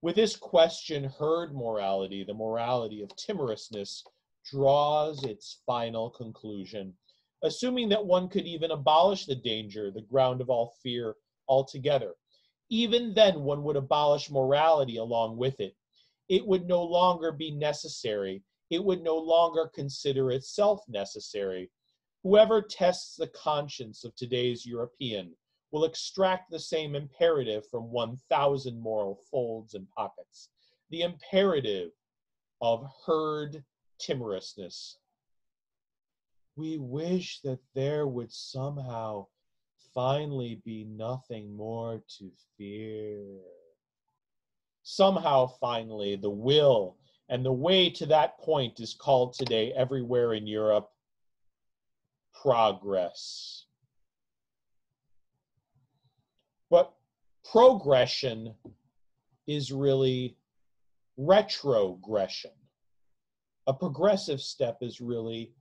With this question, herd morality, the morality of timorousness, draws its final conclusion, assuming that one could even abolish the danger, the ground of all fear, altogether. Even then, one would abolish morality along with it. It would no longer be necessary. It would no longer consider itself necessary. Whoever tests the conscience of today's European will extract the same imperative from 1,000 moral folds and pockets the imperative of herd timorousness. We wish that there would somehow finally be nothing more to fear. Somehow, finally, the will and the way to that point is called today everywhere in Europe progress. But progression is really retrogression. A progressive step is really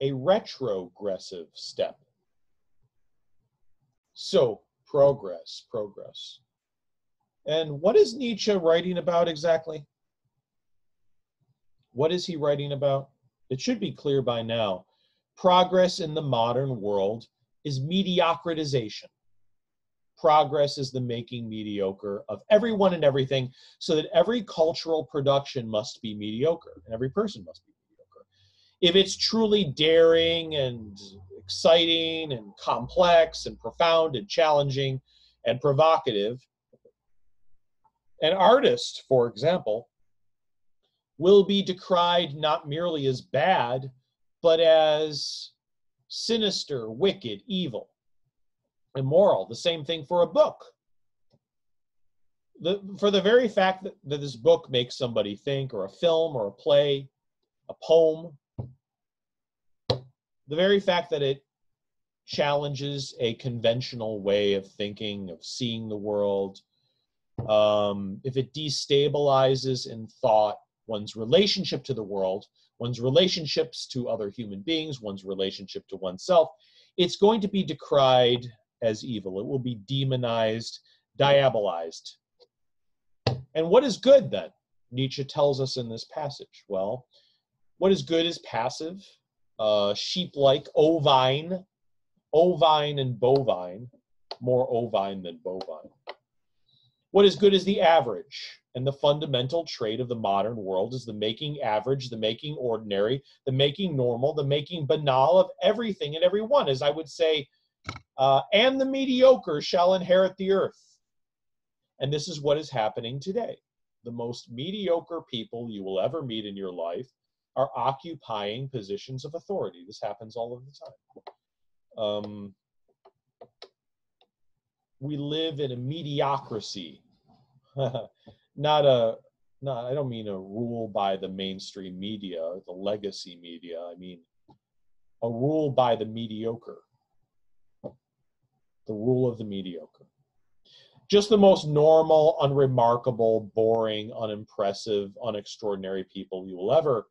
a retrogressive step. So, progress, progress. And what is Nietzsche writing about exactly? What is he writing about? It should be clear by now progress in the modern world is mediocritization. Progress is the making mediocre of everyone and everything, so that every cultural production must be mediocre and every person must be mediocre. If it's truly daring and exciting and complex and profound and challenging and provocative, an artist, for example, will be decried not merely as bad, but as sinister, wicked, evil, immoral. The same thing for a book. The, for the very fact that, that this book makes somebody think, or a film, or a play, a poem, the very fact that it challenges a conventional way of thinking, of seeing the world, um, if it destabilizes in thought one's relationship to the world, one's relationships to other human beings, one's relationship to oneself, it's going to be decried as evil. It will be demonized, diabolized. And what is good then? Nietzsche tells us in this passage. Well, what is good is passive, uh, sheep like, ovine, ovine and bovine, more ovine than bovine. What is good is the average. And the fundamental trait of the modern world is the making average, the making ordinary, the making normal, the making banal of everything and everyone. As I would say, uh, and the mediocre shall inherit the earth. And this is what is happening today. The most mediocre people you will ever meet in your life are occupying positions of authority. This happens all of the time. Um, we live in a mediocracy, not a not. I don't mean a rule by the mainstream media, the legacy media. I mean a rule by the mediocre. The rule of the mediocre. Just the most normal, unremarkable, boring, unimpressive, unextraordinary people you will ever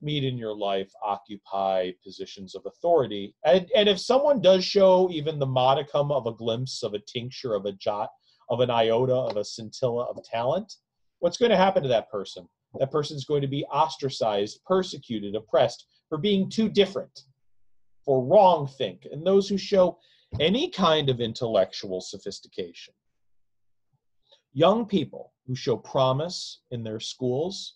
meet in your life occupy positions of authority. And, and if someone does show even the modicum of a glimpse of a tincture of a jot, of an iota, of a scintilla of talent, what's going to happen to that person? That person's going to be ostracized, persecuted, oppressed for being too different, for wrong think. And those who show any kind of intellectual sophistication. Young people who show promise in their schools,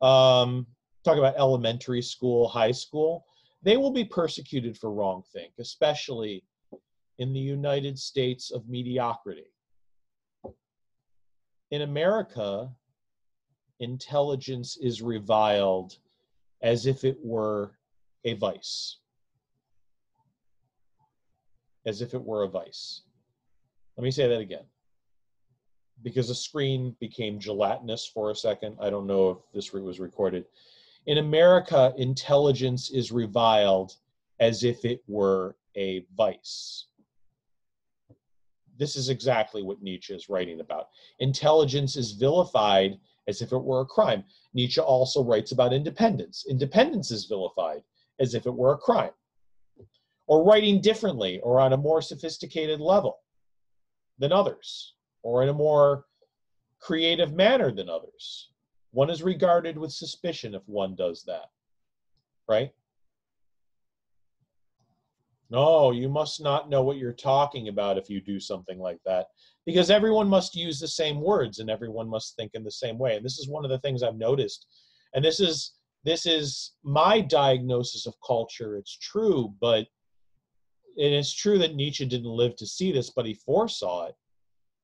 um, talk about elementary school, high school, they will be persecuted for wrong think, especially in the United States of mediocrity. In America, intelligence is reviled as if it were a vice. As if it were a vice. Let me say that again. Because the screen became gelatinous for a second. I don't know if this was recorded. In America, intelligence is reviled as if it were a vice. This is exactly what Nietzsche is writing about. Intelligence is vilified as if it were a crime. Nietzsche also writes about independence. Independence is vilified as if it were a crime. Or writing differently or on a more sophisticated level than others, or in a more creative manner than others. One is regarded with suspicion if one does that, right? No, you must not know what you're talking about if you do something like that. Because everyone must use the same words and everyone must think in the same way. And this is one of the things I've noticed. And this is this is my diagnosis of culture. It's true, but and it's true that Nietzsche didn't live to see this, but he foresaw it.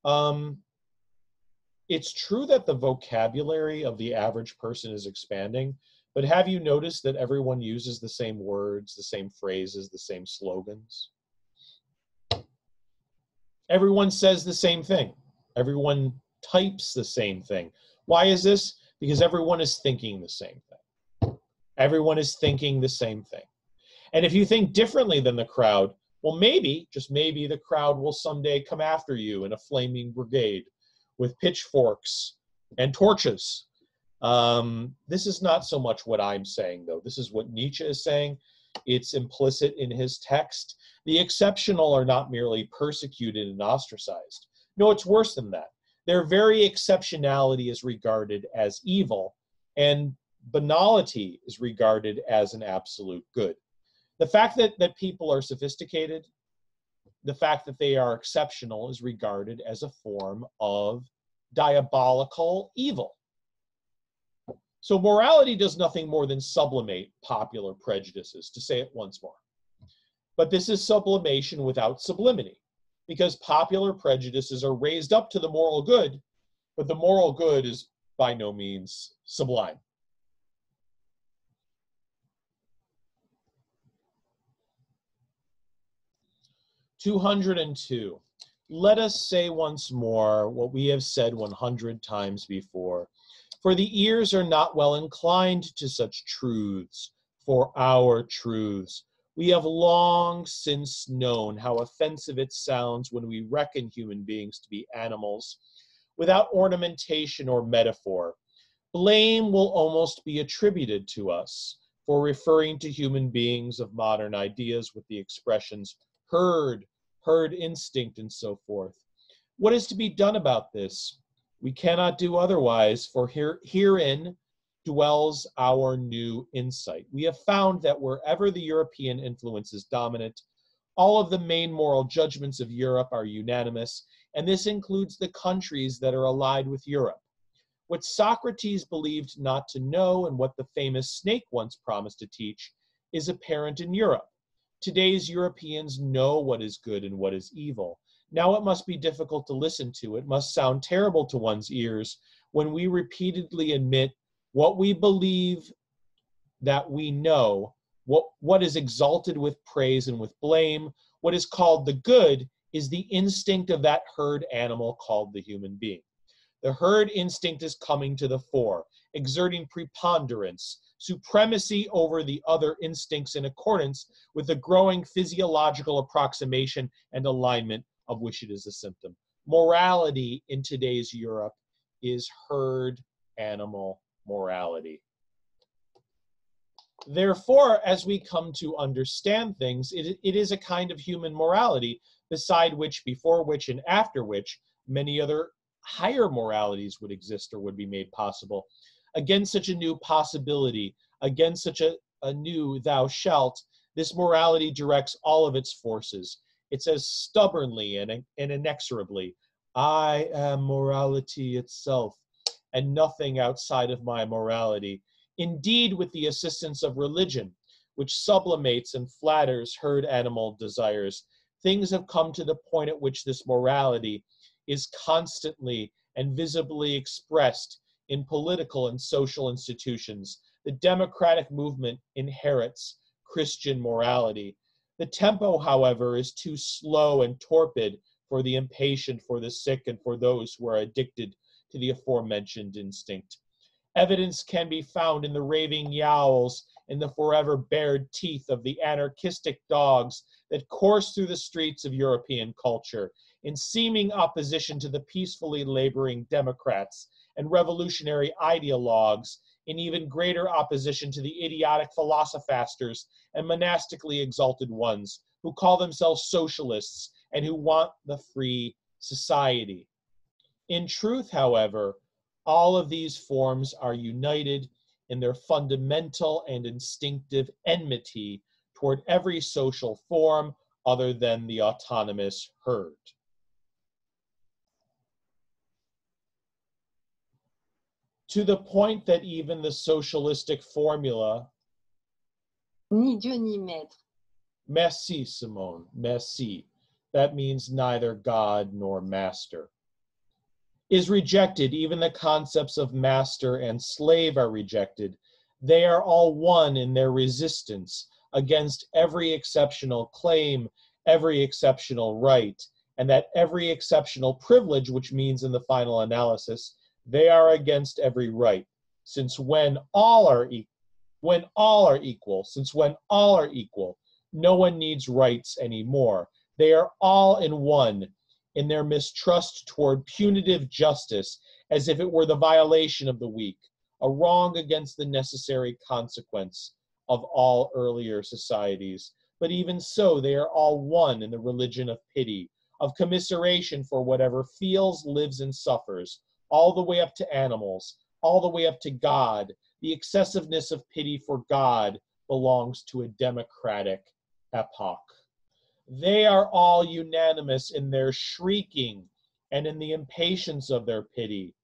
Um, it's true that the vocabulary of the average person is expanding, but have you noticed that everyone uses the same words, the same phrases, the same slogans? Everyone says the same thing. Everyone types the same thing. Why is this? Because everyone is thinking the same thing. Everyone is thinking the same thing. And if you think differently than the crowd, well, maybe, just maybe, the crowd will someday come after you in a flaming brigade with pitchforks and torches. Um, this is not so much what I'm saying, though. This is what Nietzsche is saying. It's implicit in his text. The exceptional are not merely persecuted and ostracized. No, it's worse than that. Their very exceptionality is regarded as evil, and banality is regarded as an absolute good. The fact that, that people are sophisticated the fact that they are exceptional is regarded as a form of diabolical evil. So morality does nothing more than sublimate popular prejudices, to say it once more. But this is sublimation without sublimity, because popular prejudices are raised up to the moral good, but the moral good is by no means sublime. 202. Let us say once more what we have said 100 times before. For the ears are not well inclined to such truths, for our truths. We have long since known how offensive it sounds when we reckon human beings to be animals, without ornamentation or metaphor. Blame will almost be attributed to us for referring to human beings of modern ideas with the expressions herd, herd instinct, and so forth. What is to be done about this? We cannot do otherwise, for here, herein dwells our new insight. We have found that wherever the European influence is dominant, all of the main moral judgments of Europe are unanimous, and this includes the countries that are allied with Europe. What Socrates believed not to know and what the famous snake once promised to teach is apparent in Europe. Today's Europeans know what is good and what is evil. Now it must be difficult to listen to. It must sound terrible to one's ears when we repeatedly admit what we believe that we know, What, what is exalted with praise and with blame, what is called the good, is the instinct of that herd animal called the human being. The herd instinct is coming to the fore, exerting preponderance, supremacy over the other instincts in accordance with the growing physiological approximation and alignment of which it is a symptom. Morality in today's Europe is herd animal morality. Therefore, as we come to understand things, it, it is a kind of human morality beside which, before which, and after which many other higher moralities would exist or would be made possible. Against such a new possibility, against such a, a new thou shalt, this morality directs all of its forces. It says stubbornly and, and inexorably, I am morality itself, and nothing outside of my morality. Indeed, with the assistance of religion, which sublimates and flatters herd animal desires, things have come to the point at which this morality is constantly and visibly expressed in political and social institutions. The democratic movement inherits Christian morality. The tempo, however, is too slow and torpid for the impatient, for the sick, and for those who are addicted to the aforementioned instinct. Evidence can be found in the raving yowls, in the forever bared teeth of the anarchistic dogs that course through the streets of European culture, in seeming opposition to the peacefully laboring Democrats and revolutionary ideologues, in even greater opposition to the idiotic philosophasters and monastically exalted ones who call themselves socialists and who want the free society. In truth, however, all of these forms are united in their fundamental and instinctive enmity toward every social form other than the autonomous herd. To the point that even the socialistic formula. Ni Dieu ni maître. Merci, Simone. Merci. That means neither God nor master. Is rejected. Even the concepts of master and slave are rejected. They are all one in their resistance against every exceptional claim, every exceptional right, and that every exceptional privilege, which means in the final analysis, they are against every right. Since when all are equal, when all are equal, since when all are equal, no one needs rights anymore. They are all in one in their mistrust toward punitive justice as if it were the violation of the weak, a wrong against the necessary consequence of all earlier societies. But even so, they are all one in the religion of pity, of commiseration for whatever feels, lives, and suffers, all the way up to animals, all the way up to God. The excessiveness of pity for God belongs to a democratic epoch. They are all unanimous in their shrieking and in the impatience of their pity,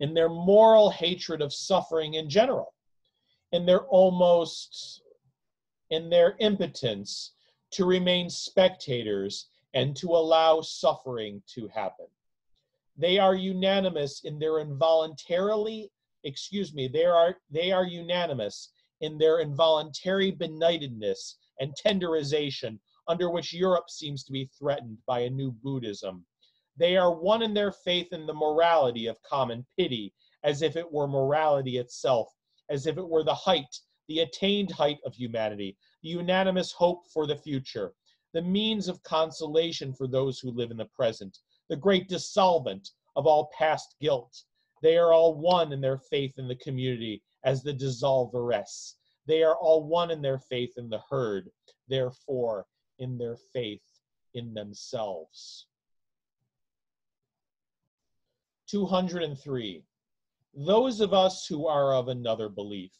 in their moral hatred of suffering in general, in their almost in their impotence to remain spectators and to allow suffering to happen they are unanimous in their involuntarily excuse me they are they are unanimous in their involuntary benightedness and tenderization under which Europe seems to be threatened by a new Buddhism. They are one in their faith in the morality of common pity, as if it were morality itself, as if it were the height, the attained height of humanity, the unanimous hope for the future, the means of consolation for those who live in the present, the great dissolvent of all past guilt. They are all one in their faith in the community as the dissolveress. They are all one in their faith in the herd, therefore, in their faith in themselves. 203. Those of us who are of another belief,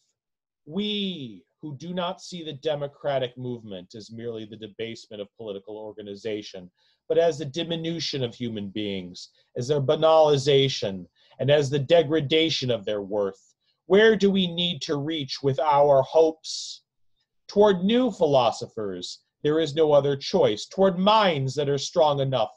we who do not see the democratic movement as merely the debasement of political organization, but as the diminution of human beings, as their banalization, and as the degradation of their worth. Where do we need to reach with our hopes? Toward new philosophers, there is no other choice. Toward minds that are strong enough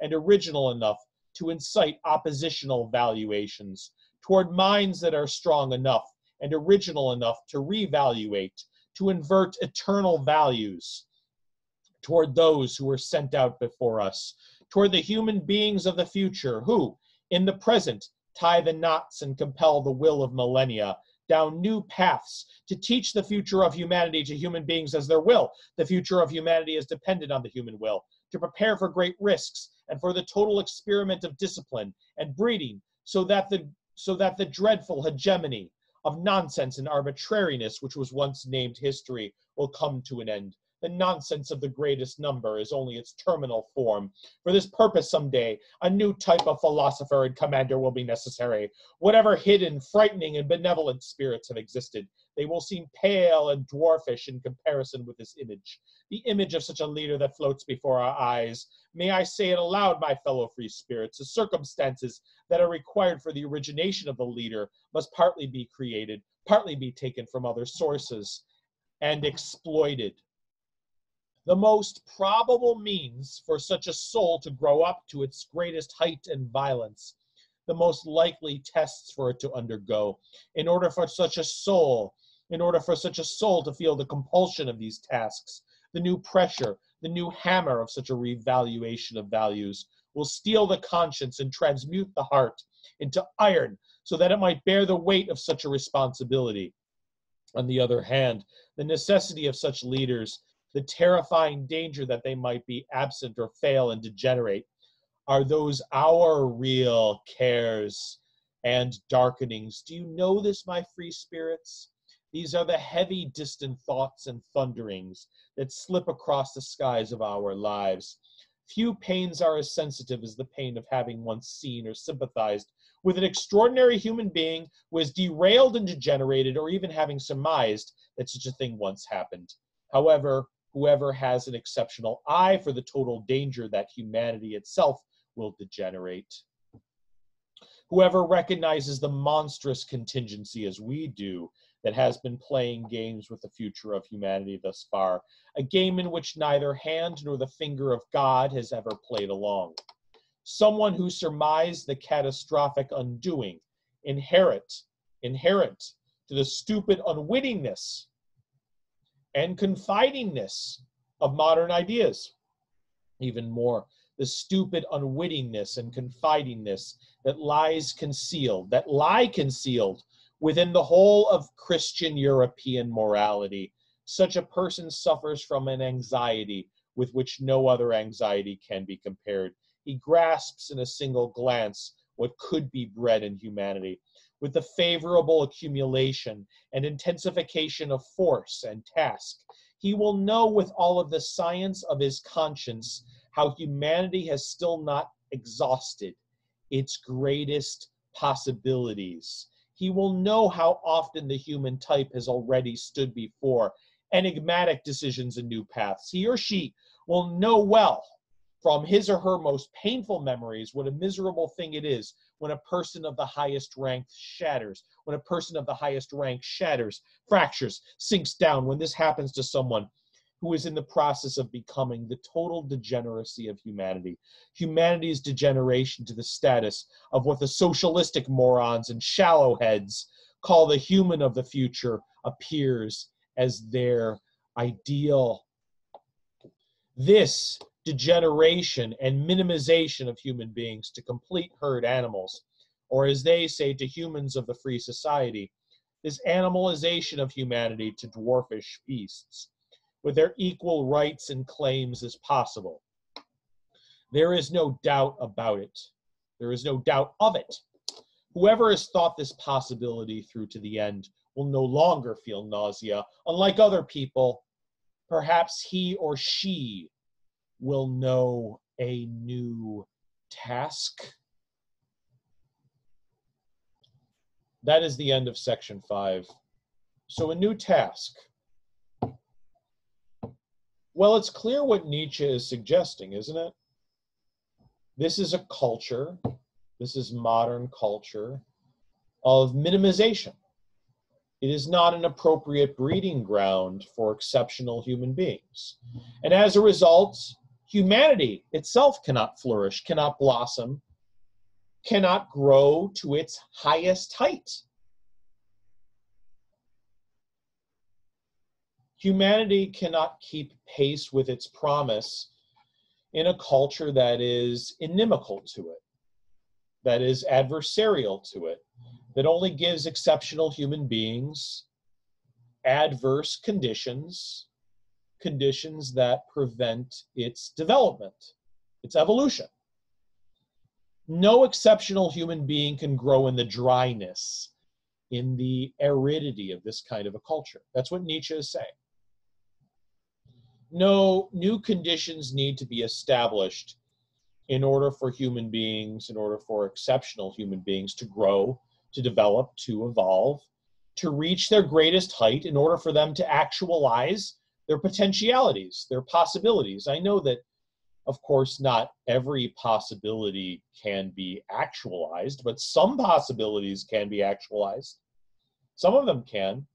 and original enough to incite oppositional valuations. Toward minds that are strong enough and original enough to revaluate, to invert eternal values toward those who were sent out before us, toward the human beings of the future who, in the present, tie the knots and compel the will of millennia down new paths to teach the future of humanity to human beings as their will. The future of humanity is dependent on the human will to prepare for great risks and for the total experiment of discipline and breeding so that the so that the dreadful hegemony of nonsense and arbitrariness which was once named history will come to an end the nonsense of the greatest number is only its terminal form. For this purpose, someday, a new type of philosopher and commander will be necessary. Whatever hidden, frightening, and benevolent spirits have existed, they will seem pale and dwarfish in comparison with this image. The image of such a leader that floats before our eyes. May I say it aloud, my fellow free spirits, the circumstances that are required for the origination of the leader must partly be created, partly be taken from other sources, and exploited the most probable means for such a soul to grow up to its greatest height and violence, the most likely tests for it to undergo, in order for such a soul, in order for such a soul to feel the compulsion of these tasks, the new pressure, the new hammer of such a revaluation of values, will steel the conscience and transmute the heart into iron so that it might bear the weight of such a responsibility. On the other hand, the necessity of such leaders the terrifying danger that they might be absent or fail and degenerate are those our real cares and darkenings. Do you know this, my free spirits? These are the heavy, distant thoughts and thunderings that slip across the skies of our lives. Few pains are as sensitive as the pain of having once seen or sympathized with an extraordinary human being who has derailed and degenerated, or even having surmised that such a thing once happened. However, whoever has an exceptional eye for the total danger that humanity itself will degenerate. Whoever recognizes the monstrous contingency as we do that has been playing games with the future of humanity thus far, a game in which neither hand nor the finger of God has ever played along. Someone who surmised the catastrophic undoing, inherent, inherent to the stupid unwittingness and confidingness of modern ideas. Even more, the stupid unwittingness and confidingness that lies concealed, that lie concealed within the whole of Christian European morality. Such a person suffers from an anxiety with which no other anxiety can be compared. He grasps in a single glance what could be bred in humanity with the favorable accumulation and intensification of force and task, he will know with all of the science of his conscience how humanity has still not exhausted its greatest possibilities. He will know how often the human type has already stood before enigmatic decisions and new paths. He or she will know well from his or her most painful memories what a miserable thing it is when a person of the highest rank shatters, when a person of the highest rank shatters, fractures, sinks down, when this happens to someone who is in the process of becoming the total degeneracy of humanity. Humanity's degeneration to the status of what the socialistic morons and shallow heads call the human of the future appears as their ideal. This degeneration and minimization of human beings to complete herd animals, or as they say to humans of the free society, this animalization of humanity to dwarfish beasts, with their equal rights and claims as possible. There is no doubt about it. There is no doubt of it. Whoever has thought this possibility through to the end will no longer feel nausea. Unlike other people, perhaps he or she will know a new task. That is the end of section five. So, a new task. Well, it's clear what Nietzsche is suggesting, isn't it? This is a culture, this is modern culture of minimization. It is not an appropriate breeding ground for exceptional human beings. And as a result, humanity itself cannot flourish, cannot blossom, cannot grow to its highest height. Humanity cannot keep pace with its promise in a culture that is inimical to it, that is adversarial to it, that only gives exceptional human beings adverse conditions, conditions that prevent its development, its evolution. No exceptional human being can grow in the dryness, in the aridity of this kind of a culture. That's what Nietzsche is saying. No new conditions need to be established in order for human beings, in order for exceptional human beings to grow, to develop, to evolve, to reach their greatest height in order for them to actualize their potentialities, their possibilities. I know that, of course, not every possibility can be actualized, but some possibilities can be actualized. Some of them can.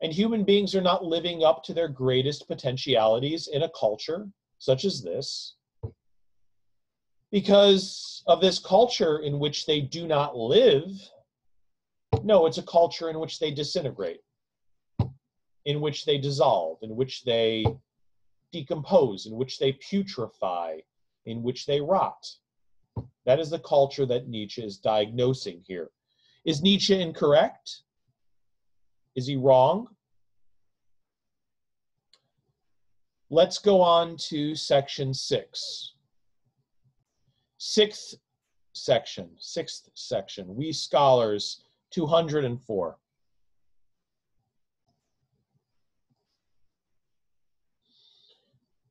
And human beings are not living up to their greatest potentialities in a culture such as this because of this culture in which they do not live no, it's a culture in which they disintegrate, in which they dissolve, in which they decompose, in which they putrefy, in which they rot. That is the culture that Nietzsche is diagnosing here. Is Nietzsche incorrect? Is he wrong? Let's go on to section six. Sixth section, sixth section. We scholars 204.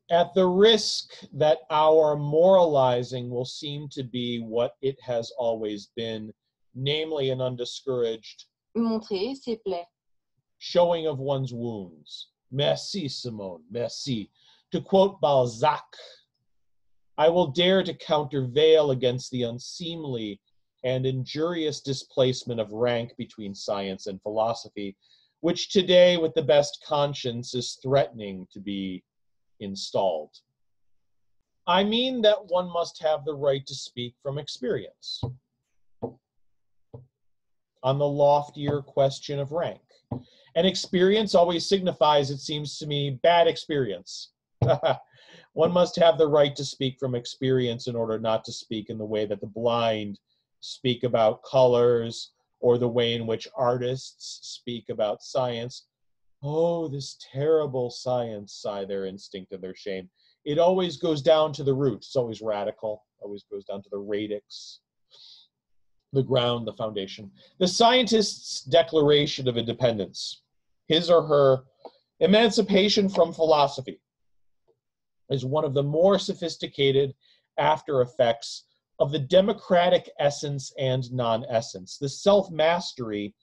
At the risk that our moralizing will seem to be what it has always been, namely an undiscouraged Montrer ses plaies. showing of one's wounds. Merci, Simone, merci. To quote Balzac, I will dare to countervail against the unseemly and injurious displacement of rank between science and philosophy, which today, with the best conscience, is threatening to be installed. I mean that one must have the right to speak from experience on the loftier question of rank. And experience always signifies, it seems to me, bad experience. one must have the right to speak from experience in order not to speak in the way that the blind speak about colors or the way in which artists speak about science. Oh, this terrible science, sigh their instinct and their shame. It always goes down to the root. It's always radical, always goes down to the radix, the ground, the foundation. The scientist's declaration of independence, his or her emancipation from philosophy, is one of the more sophisticated after effects of the democratic essence and non essence. The self mastery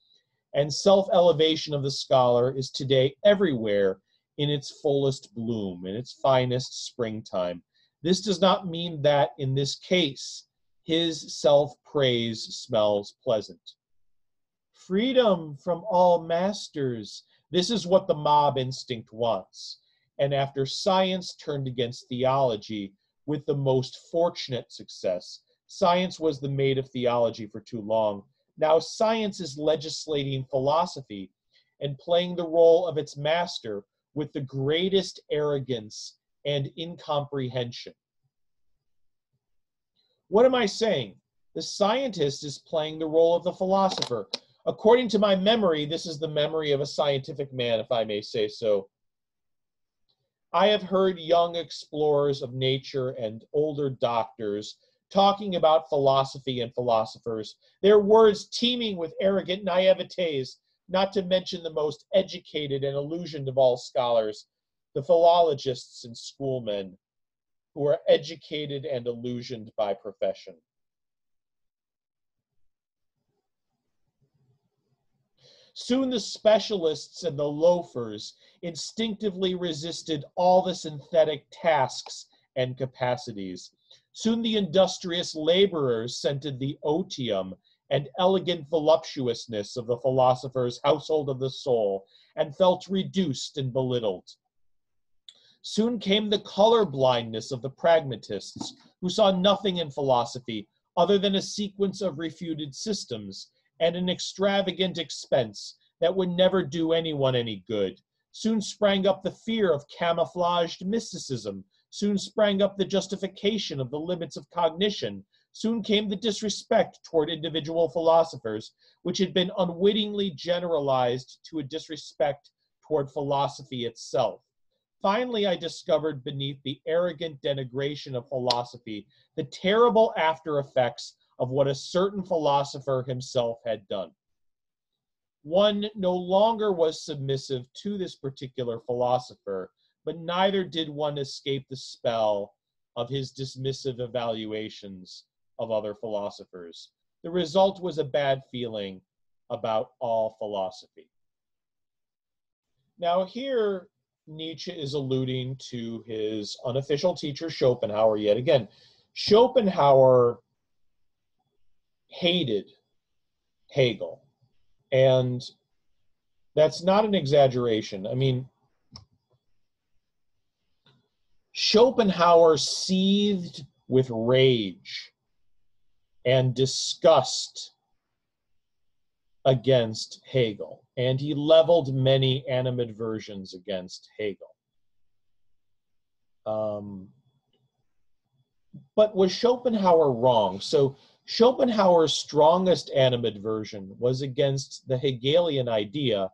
and self elevation of the scholar is today everywhere in its fullest bloom, in its finest springtime. This does not mean that in this case, his self praise smells pleasant. Freedom from all masters. This is what the mob instinct wants. And after science turned against theology with the most fortunate success, Science was the maid of theology for too long. Now science is legislating philosophy and playing the role of its master with the greatest arrogance and incomprehension. What am I saying? The scientist is playing the role of the philosopher. According to my memory, this is the memory of a scientific man, if I may say so. I have heard young explorers of nature and older doctors talking about philosophy and philosophers, their words teeming with arrogant naivetes, not to mention the most educated and illusioned of all scholars, the philologists and schoolmen, who are educated and illusioned by profession. Soon the specialists and the loafers instinctively resisted all the synthetic tasks and capacities Soon the industrious laborers scented the otium and elegant voluptuousness of the philosopher's household of the soul and felt reduced and belittled. Soon came the color blindness of the pragmatists, who saw nothing in philosophy other than a sequence of refuted systems and an extravagant expense that would never do anyone any good, Soon sprang up the fear of camouflaged mysticism. Soon sprang up the justification of the limits of cognition. Soon came the disrespect toward individual philosophers, which had been unwittingly generalized to a disrespect toward philosophy itself. Finally, I discovered beneath the arrogant denigration of philosophy the terrible after effects of what a certain philosopher himself had done. One no longer was submissive to this particular philosopher, but neither did one escape the spell of his dismissive evaluations of other philosophers. The result was a bad feeling about all philosophy. Now, here Nietzsche is alluding to his unofficial teacher, Schopenhauer, yet again. Schopenhauer hated Hegel. And that's not an exaggeration. I mean, Schopenhauer seethed with rage and disgust against Hegel, and he leveled many animadversions against Hegel. Um, but was Schopenhauer wrong? So Schopenhauer's strongest animadversion was against the Hegelian idea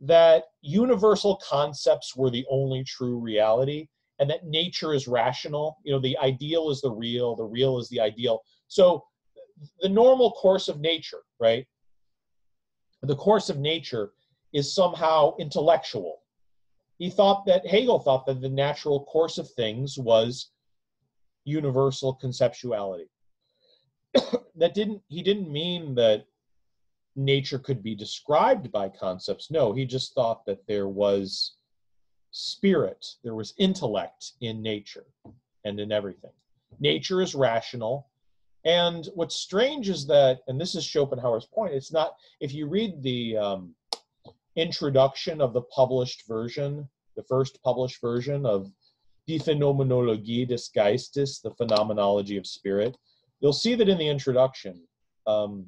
that universal concepts were the only true reality and that nature is rational. You know, the ideal is the real, the real is the ideal. So the normal course of nature, right? The course of nature is somehow intellectual. He thought that, Hegel thought that the natural course of things was universal conceptuality. that didn't he didn't mean that nature could be described by concepts. No, he just thought that there was spirit, there was intellect in nature and in everything. Nature is rational. And what's strange is that, and this is Schopenhauer's point, it's not, if you read the um, introduction of the published version, the first published version of Die Phänomenologie des Geistes, the phenomenology of spirit, you'll see that in the introduction, um,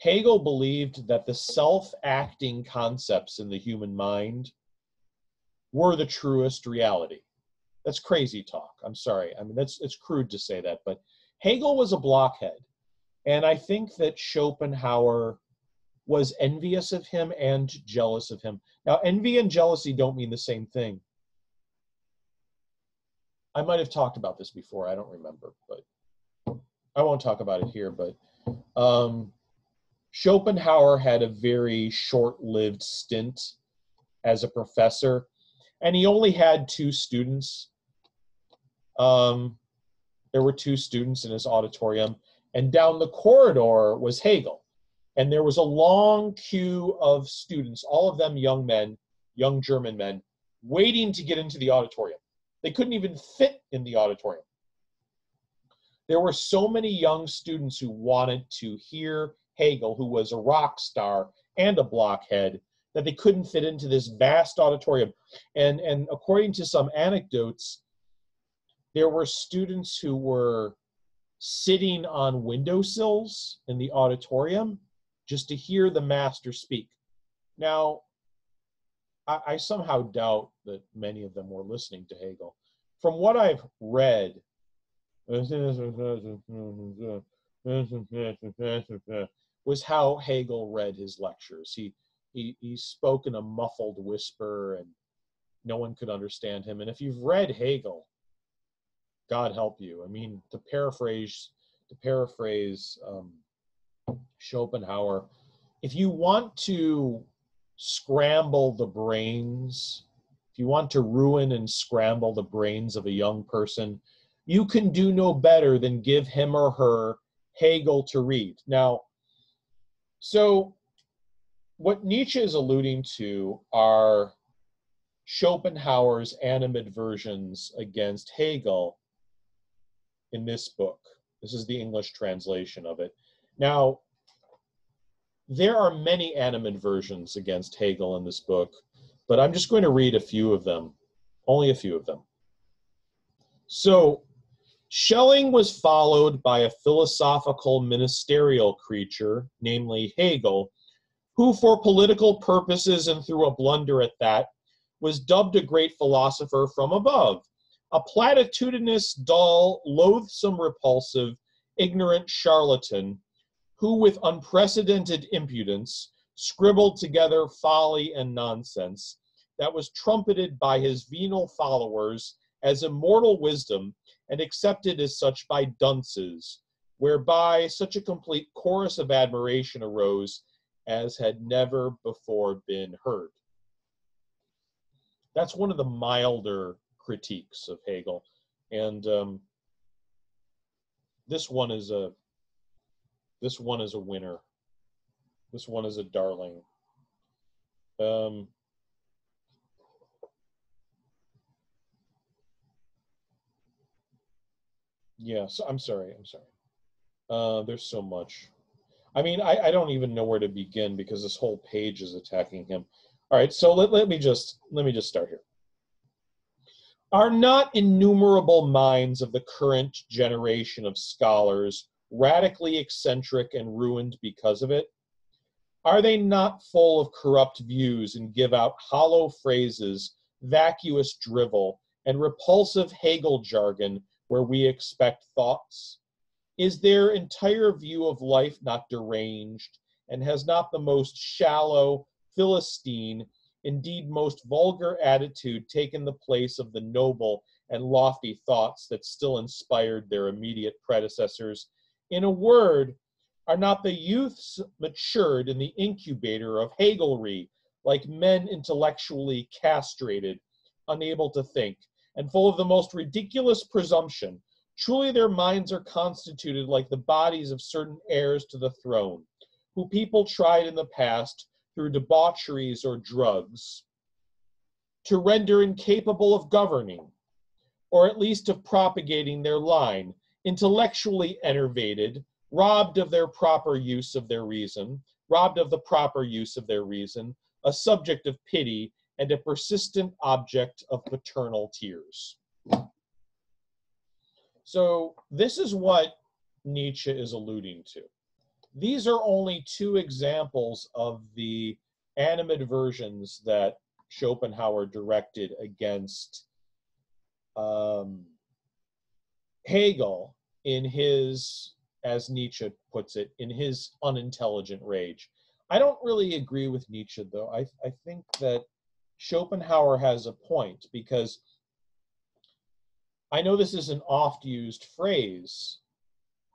Hegel believed that the self acting concepts in the human mind were the truest reality. That's crazy talk. I'm sorry. I mean, that's it's crude to say that, but Hegel was a blockhead. And I think that Schopenhauer was envious of him and jealous of him. Now, envy and jealousy don't mean the same thing. I might have talked about this before. I don't remember, but I won't talk about it here. But um, Schopenhauer had a very short lived stint as a professor, and he only had two students. Um, there were two students in his auditorium, and down the corridor was Hegel. And there was a long queue of students, all of them young men, young German men, waiting to get into the auditorium. They couldn't even fit in the auditorium. There were so many young students who wanted to hear Hegel, who was a rock star and a blockhead, that they couldn't fit into this vast auditorium. And, and according to some anecdotes, there were students who were sitting on windowsills in the auditorium just to hear the master speak. Now, I, I somehow doubt that many of them were listening to Hegel. From what I've read, was how Hegel read his lectures. He, he, he spoke in a muffled whisper and no one could understand him. And if you've read Hegel, God help you. I mean, to paraphrase, to paraphrase um, Schopenhauer, if you want to scramble the brains, if you want to ruin and scramble the brains of a young person, you can do no better than give him or her Hegel to read. Now, so what Nietzsche is alluding to are Schopenhauer's animadversions against Hegel in this book. This is the English translation of it. Now, there are many animadversions against Hegel in this book, but I'm just going to read a few of them, only a few of them. So, Schelling was followed by a philosophical ministerial creature, namely Hegel, who, for political purposes and through a blunder at that, was dubbed a great philosopher from above, a platitudinous, dull, loathsome, repulsive, ignorant charlatan who, with unprecedented impudence, scribbled together folly and nonsense that was trumpeted by his venal followers as immortal wisdom and accepted as such by dunces, whereby such a complete chorus of admiration arose as had never before been heard. That's one of the milder critiques of Hegel. And um, this one is a this one is a winner. This one is a darling. Um, yes, I'm sorry. I'm sorry. Uh, there's so much. I mean, I, I don't even know where to begin because this whole page is attacking him. All right, so let, let me just let me just start here. Are not innumerable minds of the current generation of scholars radically eccentric and ruined because of it? Are they not full of corrupt views and give out hollow phrases, vacuous drivel, and repulsive Hegel jargon where we expect thoughts? Is their entire view of life not deranged, and has not the most shallow, Philistine, indeed most vulgar attitude taken the place of the noble and lofty thoughts that still inspired their immediate predecessors? In a word, are not the youths matured in the incubator of Hegelry, like men intellectually castrated, unable to think, and full of the most ridiculous presumption, Truly their minds are constituted like the bodies of certain heirs to the throne, who people tried in the past, through debaucheries or drugs, to render incapable of governing, or at least of propagating their line, intellectually enervated, robbed of their proper use of their reason, robbed of the proper use of their reason, a subject of pity, and a persistent object of paternal tears. So this is what Nietzsche is alluding to. These are only two examples of the animadversions that Schopenhauer directed against um, Hegel in his, as Nietzsche puts it, in his unintelligent rage. I don't really agree with Nietzsche, though. I, I think that Schopenhauer has a point because I know this is an oft used phrase,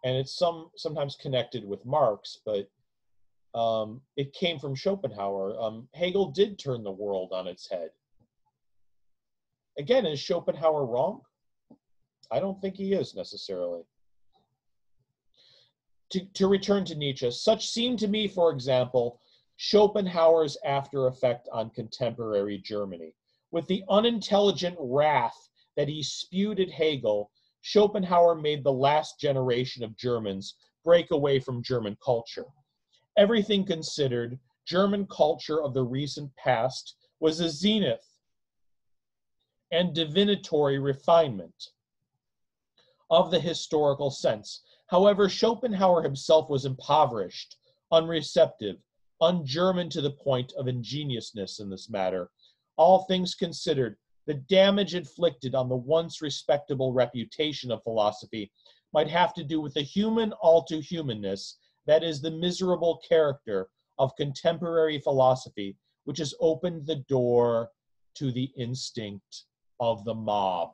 and it's some sometimes connected with Marx, but um, it came from Schopenhauer. Um, Hegel did turn the world on its head. Again, is Schopenhauer wrong? I don't think he is necessarily. To, to return to Nietzsche, such seemed to me, for example, Schopenhauer's after effect on contemporary Germany, with the unintelligent wrath that he spewed at Hegel, Schopenhauer made the last generation of Germans break away from German culture. Everything considered, German culture of the recent past was a zenith and divinatory refinement of the historical sense. However, Schopenhauer himself was impoverished, unreceptive, un-German to the point of ingenuousness in this matter. All things considered, the damage inflicted on the once respectable reputation of philosophy might have to do with the human all too humanness, that is, the miserable character of contemporary philosophy, which has opened the door to the instinct of the mob.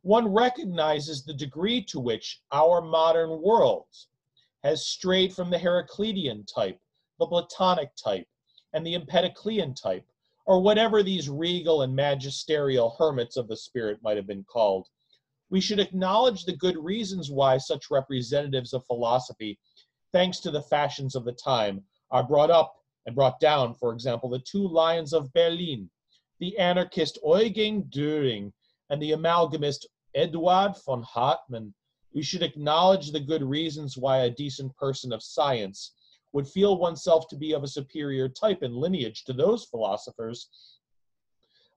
One recognizes the degree to which our modern world has strayed from the Heraclitean type, the Platonic type, and the Empedoclean type or whatever these regal and magisterial hermits of the spirit might have been called. We should acknowledge the good reasons why such representatives of philosophy, thanks to the fashions of the time, are brought up and brought down, for example, the two lions of Berlin, the anarchist Eugen Dühring and the amalgamist Eduard von Hartmann. We should acknowledge the good reasons why a decent person of science would feel oneself to be of a superior type and lineage to those philosophers,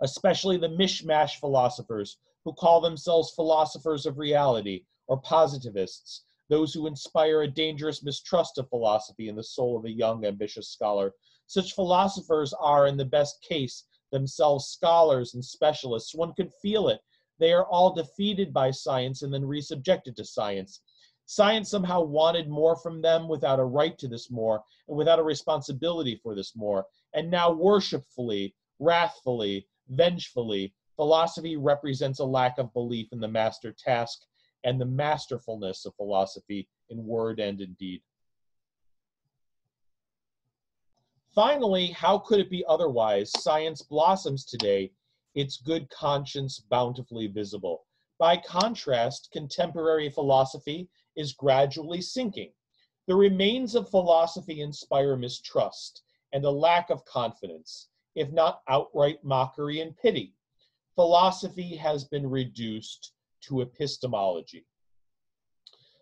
especially the mishmash philosophers who call themselves philosophers of reality or positivists, those who inspire a dangerous mistrust of philosophy in the soul of a young, ambitious scholar. Such philosophers are, in the best case, themselves scholars and specialists. One could feel it. They are all defeated by science and then resubjected to science. Science somehow wanted more from them without a right to this more and without a responsibility for this more. And now, worshipfully, wrathfully, vengefully, philosophy represents a lack of belief in the master task and the masterfulness of philosophy in word and in deed. Finally, how could it be otherwise? Science blossoms today, its good conscience bountifully visible. By contrast, contemporary philosophy is gradually sinking. The remains of philosophy inspire mistrust and a lack of confidence, if not outright mockery and pity. Philosophy has been reduced to epistemology.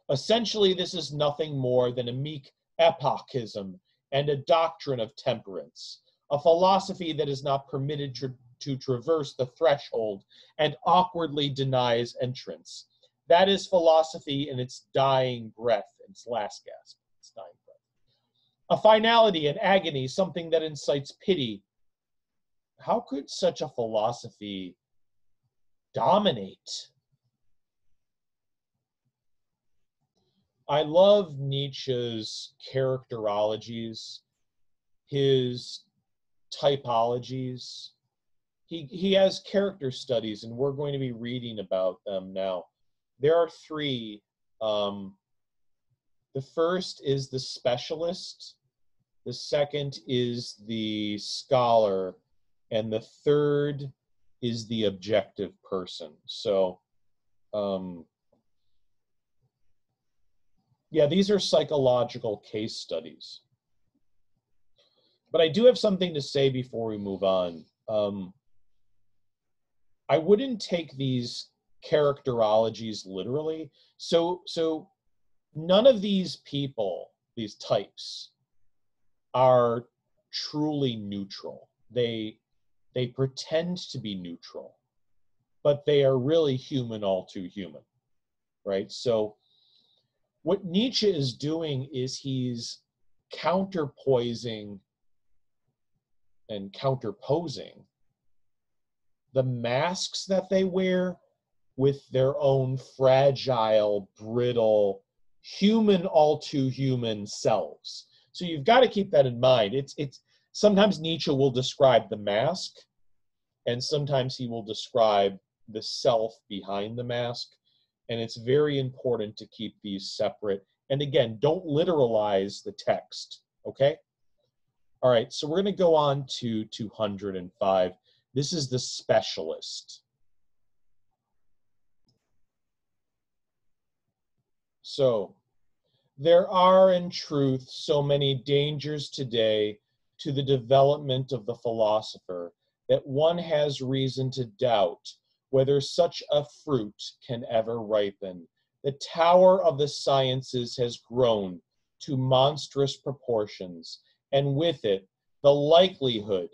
Essentially, this is nothing more than a meek epochism and a doctrine of temperance, a philosophy that is not permitted to, to traverse the threshold and awkwardly denies entrance. That is philosophy in its dying breath, its last gasp, its dying breath. A finality, an agony, something that incites pity. How could such a philosophy dominate I love Nietzsche's characterologies, his typologies. He, he has character studies, and we're going to be reading about them now. There are three. Um, the first is the specialist, the second is the scholar, and the third is the objective person. So, um, yeah, these are psychological case studies. But I do have something to say before we move on. Um, I wouldn't take these characterologies literally. So, so none of these people, these types, are truly neutral. They they pretend to be neutral, but they are really human, all too human, right? So what Nietzsche is doing is he's counterpoising and counterposing the masks that they wear with their own fragile, brittle, human, all too human selves. So you've got to keep that in mind. It's it's sometimes Nietzsche will describe the mask, and sometimes he will describe the self behind the mask and it's very important to keep these separate. And again, don't literalize the text, okay? All right, so we're going to go on to 205. This is the specialist. So, there are in truth so many dangers today to the development of the philosopher that one has reason to doubt whether such a fruit can ever ripen. The tower of the sciences has grown to monstrous proportions, and with it, the likelihood,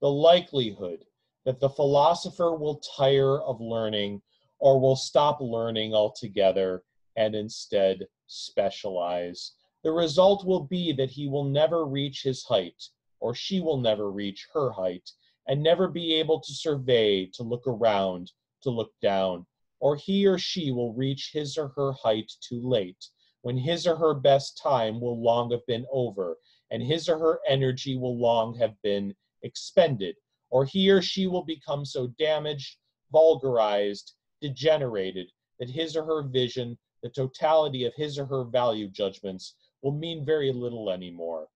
the likelihood that the philosopher will tire of learning or will stop learning altogether and instead specialize. The result will be that he will never reach his height, or she will never reach her height, and never be able to survey, to look around, to look down, or he or she will reach his or her height too late, when his or her best time will long have been over, and his or her energy will long have been expended, or he or she will become so damaged, vulgarized, degenerated, that his or her vision, the totality of his or her value judgments, will mean very little anymore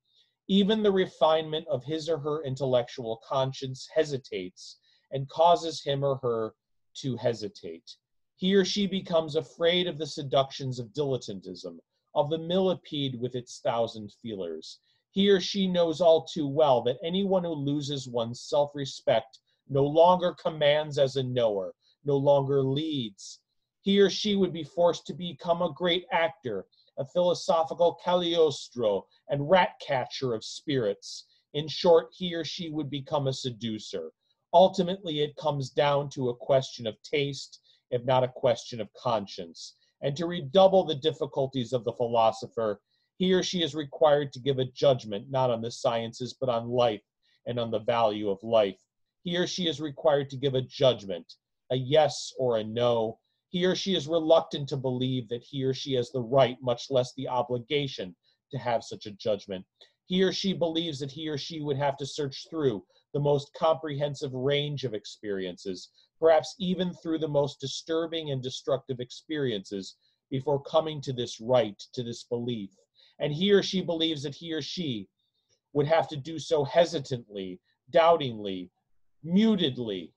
even the refinement of his or her intellectual conscience hesitates and causes him or her to hesitate. He or she becomes afraid of the seductions of dilettantism, of the millipede with its thousand feelers. He or she knows all too well that anyone who loses one's self respect no longer commands as a knower, no longer leads. He or she would be forced to become a great actor, a philosophical Cagliostro and rat catcher of spirits. In short, he or she would become a seducer. Ultimately, it comes down to a question of taste, if not a question of conscience. and to redouble the difficulties of the philosopher, he or she is required to give a judgment not on the sciences, but on life and on the value of life. He or she is required to give a judgment, a yes or a no. He or she is reluctant to believe that he or she has the right, much less the obligation, to have such a judgment. He or she believes that he or she would have to search through the most comprehensive range of experiences, perhaps even through the most disturbing and destructive experiences, before coming to this right, to this belief. And he or she believes that he or she would have to do so hesitantly, doubtingly, mutedly,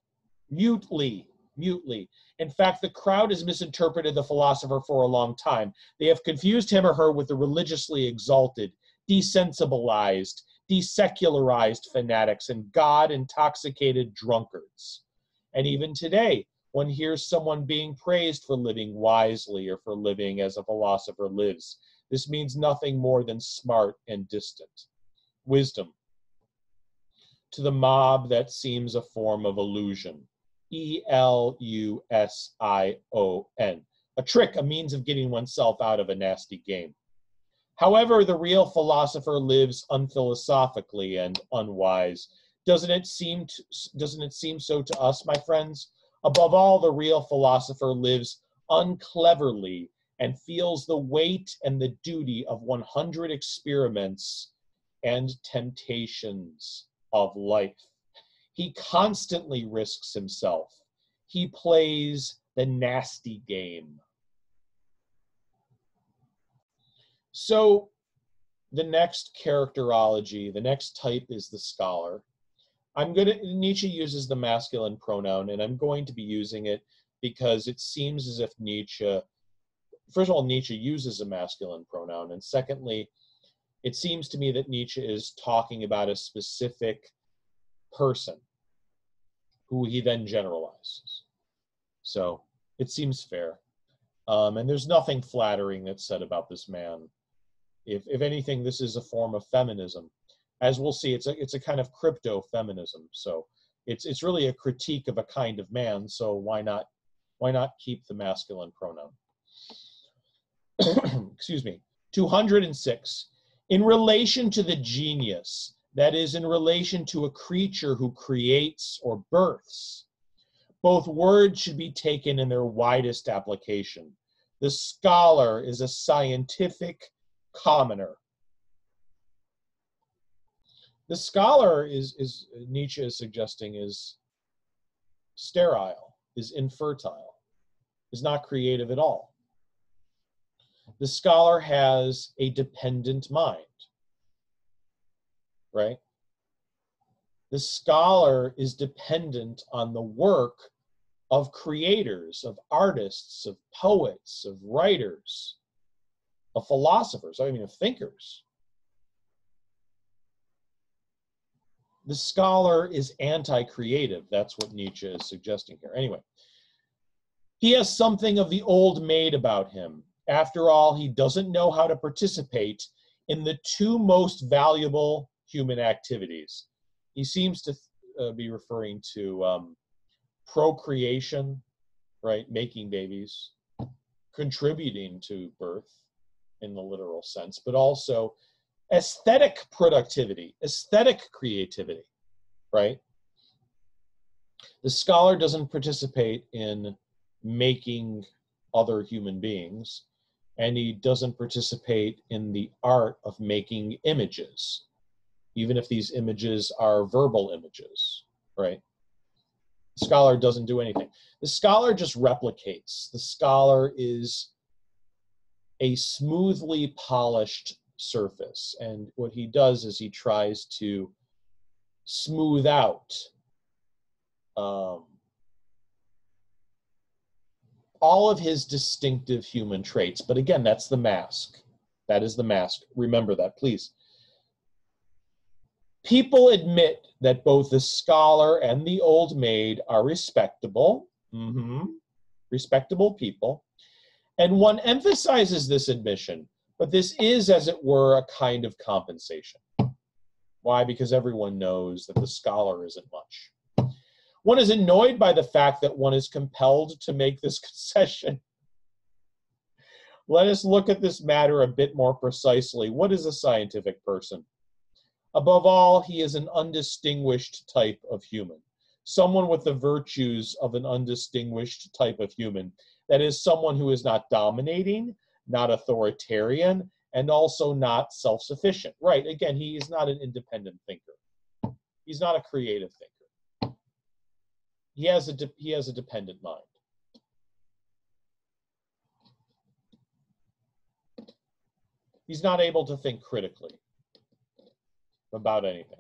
mutely, mutely. In fact, the crowd has misinterpreted the philosopher for a long time. They have confused him or her with the religiously exalted, desensibilized, desecularized fanatics and God intoxicated drunkards. And even today, one hears someone being praised for living wisely or for living as a philosopher lives. This means nothing more than smart and distant. Wisdom. To the mob, that seems a form of illusion. E L U S I O N. A trick, a means of getting oneself out of a nasty game. However, the real philosopher lives unphilosophically and unwise. Doesn't it seem to, doesn't it seem so to us, my friends? Above all, the real philosopher lives uncleverly and feels the weight and the duty of 100 experiments and temptations of life. He constantly risks himself. He plays the nasty game. So the next characterology, the next type is the scholar. I'm going to, Nietzsche uses the masculine pronoun, and I'm going to be using it because it seems as if Nietzsche, first of all, Nietzsche uses a masculine pronoun, and secondly, it seems to me that Nietzsche is talking about a specific person who he then generalizes. So it seems fair. Um, and there's nothing flattering that's said about this man if, if anything, this is a form of feminism. As we'll see, it's a, it's a kind of crypto feminism. So it's, it's really a critique of a kind of man. So why not, why not keep the masculine pronoun? Excuse me. 206. In relation to the genius, that is, in relation to a creature who creates or births, both words should be taken in their widest application. The scholar is a scientific commoner. The scholar is, is Nietzsche is suggesting is sterile, is infertile, is not creative at all. The scholar has a dependent mind, right? The scholar is dependent on the work of creators, of artists, of poets, of writers of philosophers, I mean of thinkers. The scholar is anti creative. That's what Nietzsche is suggesting here. Anyway, he has something of the old maid about him. After all, he doesn't know how to participate in the two most valuable human activities. He seems to uh, be referring to um, procreation, right? Making babies, contributing to birth, in the literal sense, but also aesthetic productivity, aesthetic creativity, right? The scholar doesn't participate in making other human beings, and he doesn't participate in the art of making images, even if these images are verbal images, right? The scholar doesn't do anything. The scholar just replicates. The scholar is a smoothly polished surface. And what he does is he tries to smooth out um, all of his distinctive human traits. But again, that's the mask. That is the mask. Remember that, please. People admit that both the scholar and the old maid are respectable, mm-hmm, respectable people, and one emphasizes this admission, but this is, as it were, a kind of compensation. Why? Because everyone knows that the scholar isn't much. One is annoyed by the fact that one is compelled to make this concession. Let us look at this matter a bit more precisely. What is a scientific person? Above all, he is an undistinguished type of human, someone with the virtues of an undistinguished type of human. That is, someone who is not dominating, not authoritarian, and also not self sufficient. Right, again, he is not an independent thinker, he's not a creative thinker. He has a, he has a dependent mind. He's not able to think critically about anything.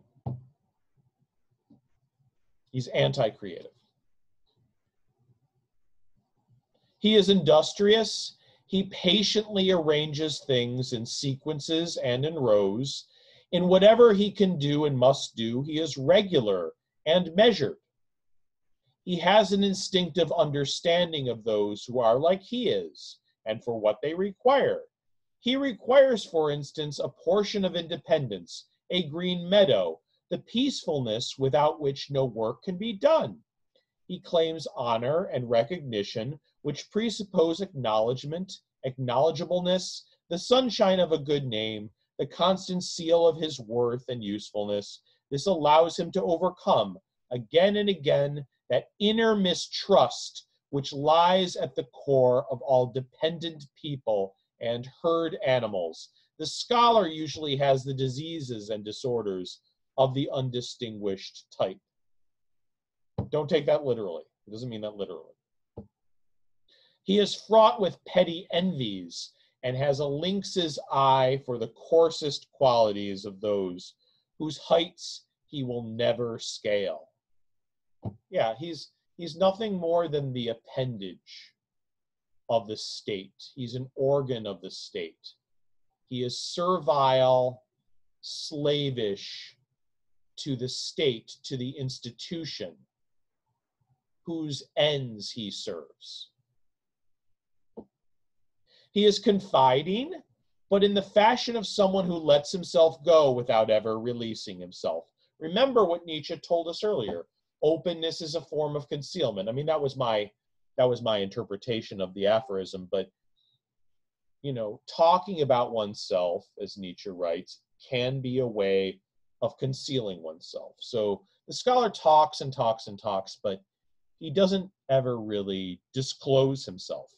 He's anti creative. He is industrious. He patiently arranges things in sequences and in rows. In whatever he can do and must do, he is regular and measured. He has an instinctive understanding of those who are like he is and for what they require. He requires, for instance, a portion of independence a green meadow, the peacefulness without which no work can be done. He claims honor and recognition, which presuppose acknowledgement, acknowledgeableness, the sunshine of a good name, the constant seal of his worth and usefulness. This allows him to overcome again and again that inner mistrust which lies at the core of all dependent people and herd animals the scholar usually has the diseases and disorders of the undistinguished type. Don't take that literally. It doesn't mean that literally. He is fraught with petty envies and has a lynx's eye for the coarsest qualities of those whose heights he will never scale. Yeah, he's he's nothing more than the appendage of the state. He's an organ of the state. He is servile, slavish to the state, to the institution whose ends he serves. He is confiding, but in the fashion of someone who lets himself go without ever releasing himself. Remember what Nietzsche told us earlier. Openness is a form of concealment. I mean, that was my that was my interpretation of the aphorism, but you know, talking about oneself, as Nietzsche writes, can be a way of concealing oneself. So the scholar talks and talks and talks, but he doesn't ever really disclose himself.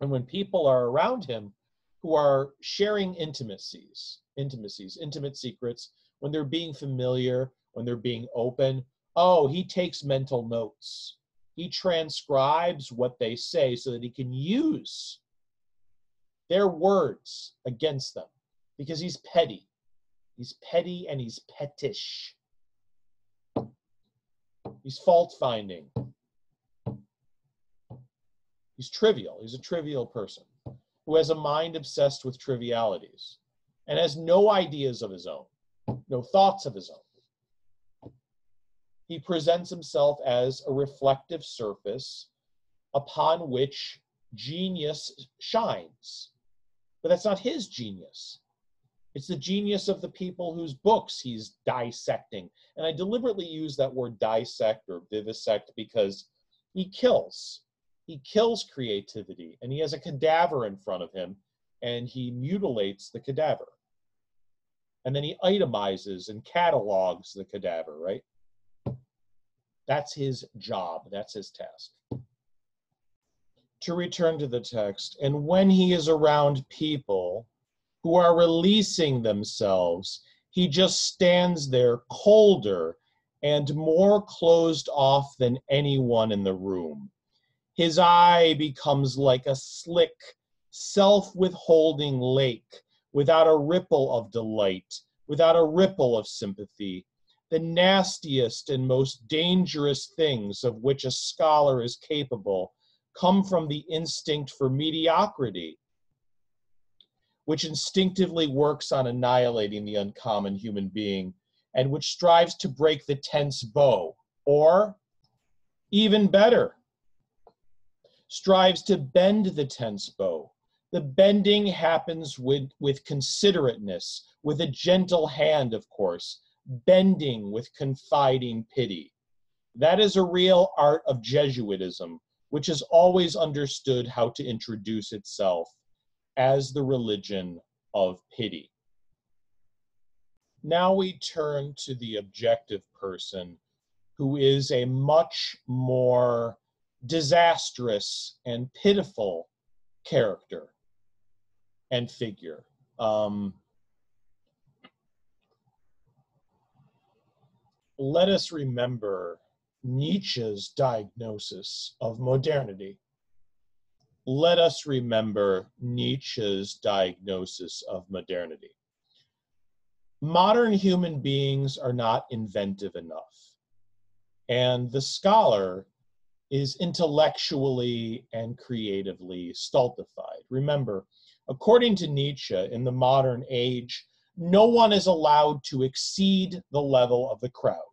And when people are around him who are sharing intimacies, intimacies, intimate secrets, when they're being familiar, when they're being open, oh, he takes mental notes. He transcribes what they say so that he can use their words against them because he's petty. He's petty and he's pettish. He's fault finding. He's trivial. He's a trivial person who has a mind obsessed with trivialities and has no ideas of his own, no thoughts of his own. He presents himself as a reflective surface upon which genius shines. But that's not his genius. It's the genius of the people whose books he's dissecting. And I deliberately use that word dissect or vivisect because he kills. He kills creativity and he has a cadaver in front of him and he mutilates the cadaver. And then he itemizes and catalogs the cadaver, right? That's his job, that's his task to return to the text, and when he is around people who are releasing themselves, he just stands there colder and more closed off than anyone in the room. His eye becomes like a slick, self withholding lake without a ripple of delight, without a ripple of sympathy. The nastiest and most dangerous things of which a scholar is capable come from the instinct for mediocrity, which instinctively works on annihilating the uncommon human being and which strives to break the tense bow, or even better, strives to bend the tense bow. The bending happens with, with considerateness, with a gentle hand, of course, bending with confiding pity. That is a real art of Jesuitism, which has always understood how to introduce itself as the religion of pity. Now we turn to the objective person, who is a much more disastrous and pitiful character and figure. Um, let us remember Nietzsche's diagnosis of modernity. Let us remember Nietzsche's diagnosis of modernity. Modern human beings are not inventive enough, and the scholar is intellectually and creatively stultified. Remember, according to Nietzsche, in the modern age, no one is allowed to exceed the level of the crowd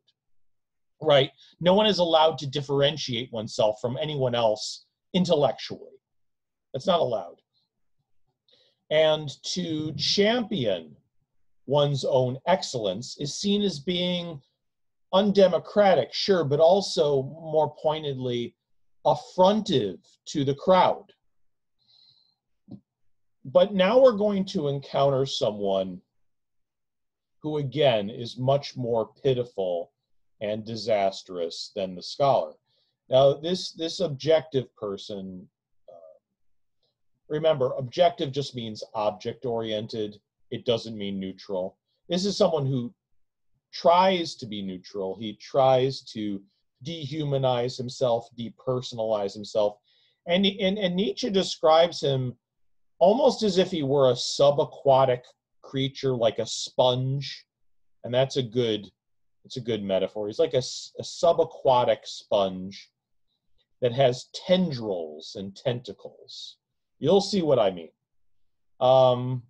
right? No one is allowed to differentiate oneself from anyone else intellectually. That's not allowed. And to champion one's own excellence is seen as being undemocratic, sure, but also more pointedly affrontive to the crowd. But now we're going to encounter someone who, again, is much more pitiful and disastrous than the scholar. Now, this this objective person, uh, remember, objective just means object oriented. It doesn't mean neutral. This is someone who tries to be neutral. He tries to dehumanize himself, depersonalize himself, and and, and Nietzsche describes him almost as if he were a subaquatic creature, like a sponge, and that's a good it's a good metaphor. He's like a, a subaquatic sponge that has tendrils and tentacles. You'll see what I mean. Um,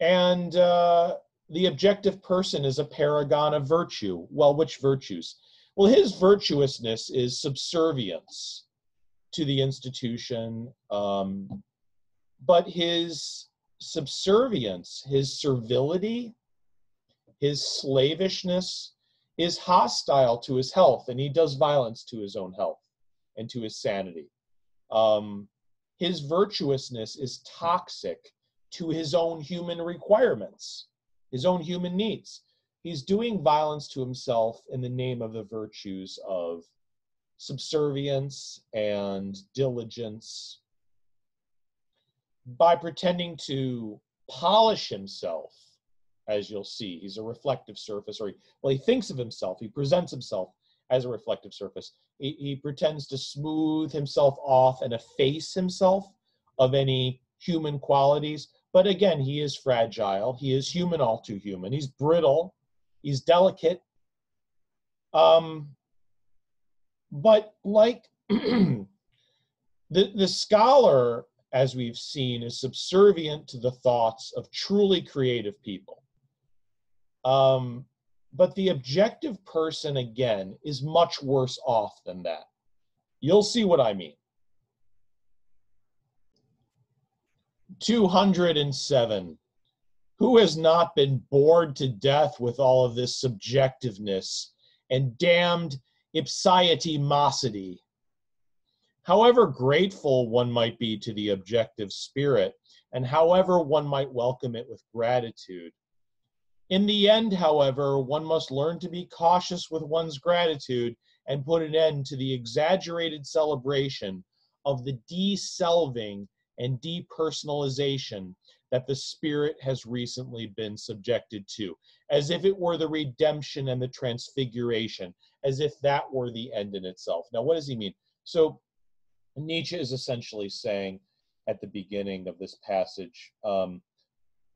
and uh, the objective person is a paragon of virtue. Well, which virtues? Well, his virtuousness is subservience to the institution, um, but his subservience, his servility, his slavishness is hostile to his health and he does violence to his own health and to his sanity. Um, his virtuousness is toxic to his own human requirements, his own human needs. He's doing violence to himself in the name of the virtues of subservience and diligence by pretending to polish himself as you'll see. He's a reflective surface, or he, well, he thinks of himself, he presents himself as a reflective surface. He, he pretends to smooth himself off and efface himself of any human qualities. But again, he is fragile. He is human, all too human. He's brittle. He's delicate. Um, but like the the scholar, as we've seen, is subservient to the thoughts of truly creative people. Um, but the objective person, again, is much worse off than that. You'll see what I mean. 207. Who has not been bored to death with all of this subjectiveness and damned ipsissimosity? However grateful one might be to the objective spirit, and however one might welcome it with gratitude, in the end, however, one must learn to be cautious with one's gratitude and put an end to the exaggerated celebration of the deselving and depersonalization that the spirit has recently been subjected to, as if it were the redemption and the transfiguration, as if that were the end in itself. Now, what does he mean? So, Nietzsche is essentially saying at the beginning of this passage, um,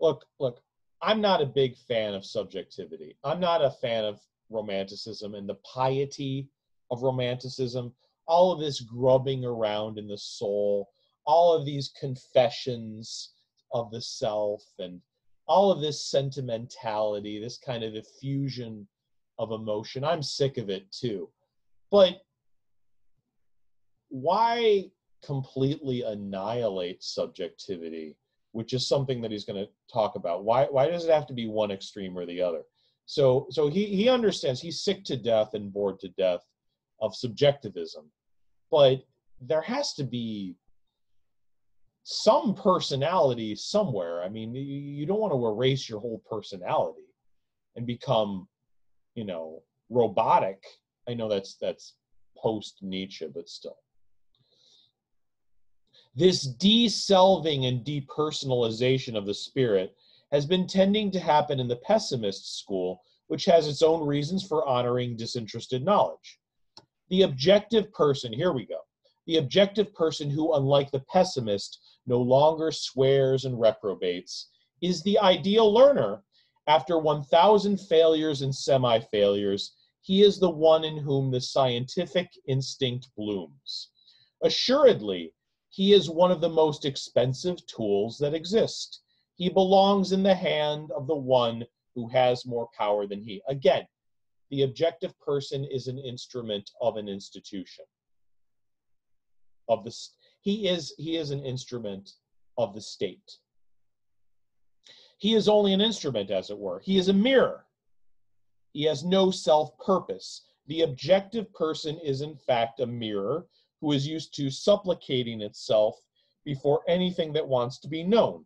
look, look, I'm not a big fan of subjectivity. I'm not a fan of romanticism and the piety of romanticism. All of this grubbing around in the soul, all of these confessions of the self, and all of this sentimentality, this kind of effusion of emotion. I'm sick of it too. But why completely annihilate subjectivity which is something that he's going to talk about. Why why does it have to be one extreme or the other? So so he he understands he's sick to death and bored to death of subjectivism, but there has to be some personality somewhere. I mean, you, don't want to erase your whole personality and become, you know, robotic. I know that's that's post Nietzsche, but still. This deselving and depersonalization of the spirit has been tending to happen in the pessimist school, which has its own reasons for honoring disinterested knowledge. The objective person, here we go, the objective person who, unlike the pessimist, no longer swears and reprobates, is the ideal learner. After 1,000 failures and semi failures, he is the one in whom the scientific instinct blooms. Assuredly, he is one of the most expensive tools that exist. He belongs in the hand of the one who has more power than he. Again, the objective person is an instrument of an institution. Of the he is he is an instrument of the state. He is only an instrument, as it were. He is a mirror. He has no self purpose. The objective person is, in fact, a mirror who is used to supplicating itself before anything that wants to be known,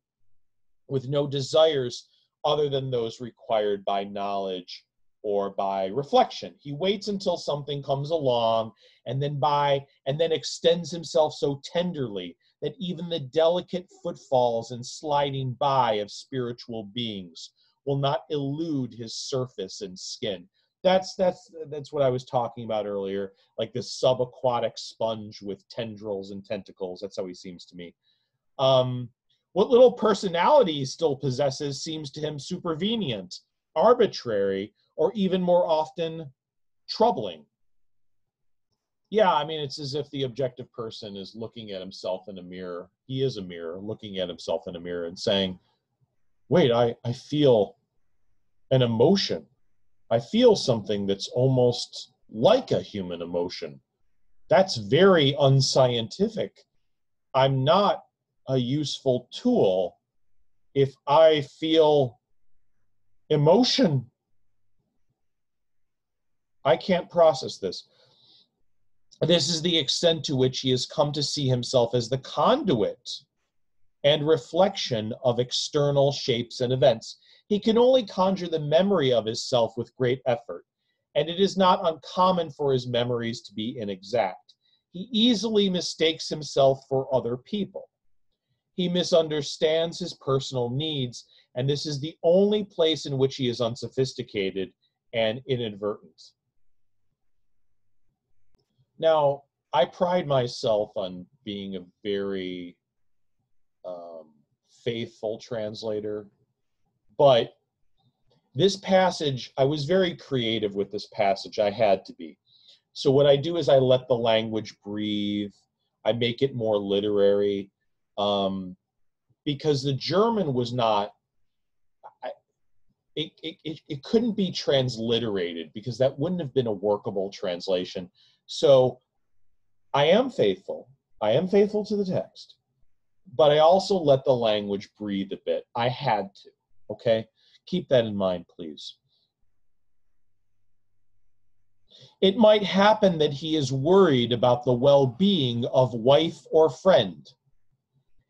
with no desires other than those required by knowledge or by reflection. He waits until something comes along and then by and then extends himself so tenderly that even the delicate footfalls and sliding by of spiritual beings will not elude his surface and skin that's that's that's what I was talking about earlier, like this subaquatic sponge with tendrils and tentacles. That's how he seems to me. Um, what little personality he still possesses seems to him supervenient, arbitrary, or even more often troubling. Yeah, I mean, it's as if the objective person is looking at himself in a mirror. He is a mirror, looking at himself in a mirror and saying, Wait, I, I feel an emotion I feel something that's almost like a human emotion. That's very unscientific. I'm not a useful tool if I feel emotion. I can't process this. This is the extent to which he has come to see himself as the conduit and reflection of external shapes and events. He can only conjure the memory of his self with great effort, and it is not uncommon for his memories to be inexact. He easily mistakes himself for other people. He misunderstands his personal needs, and this is the only place in which he is unsophisticated and inadvertent. Now, I pride myself on being a very um, faithful translator but this passage, I was very creative with this passage. I had to be. So what I do is I let the language breathe. I make it more literary um, because the German was not. I, it, it, it couldn't be transliterated because that wouldn't have been a workable translation. So I am faithful. I am faithful to the text, but I also let the language breathe a bit. I had to. Okay? Keep that in mind, please. It might happen that he is worried about the well being of wife or friend.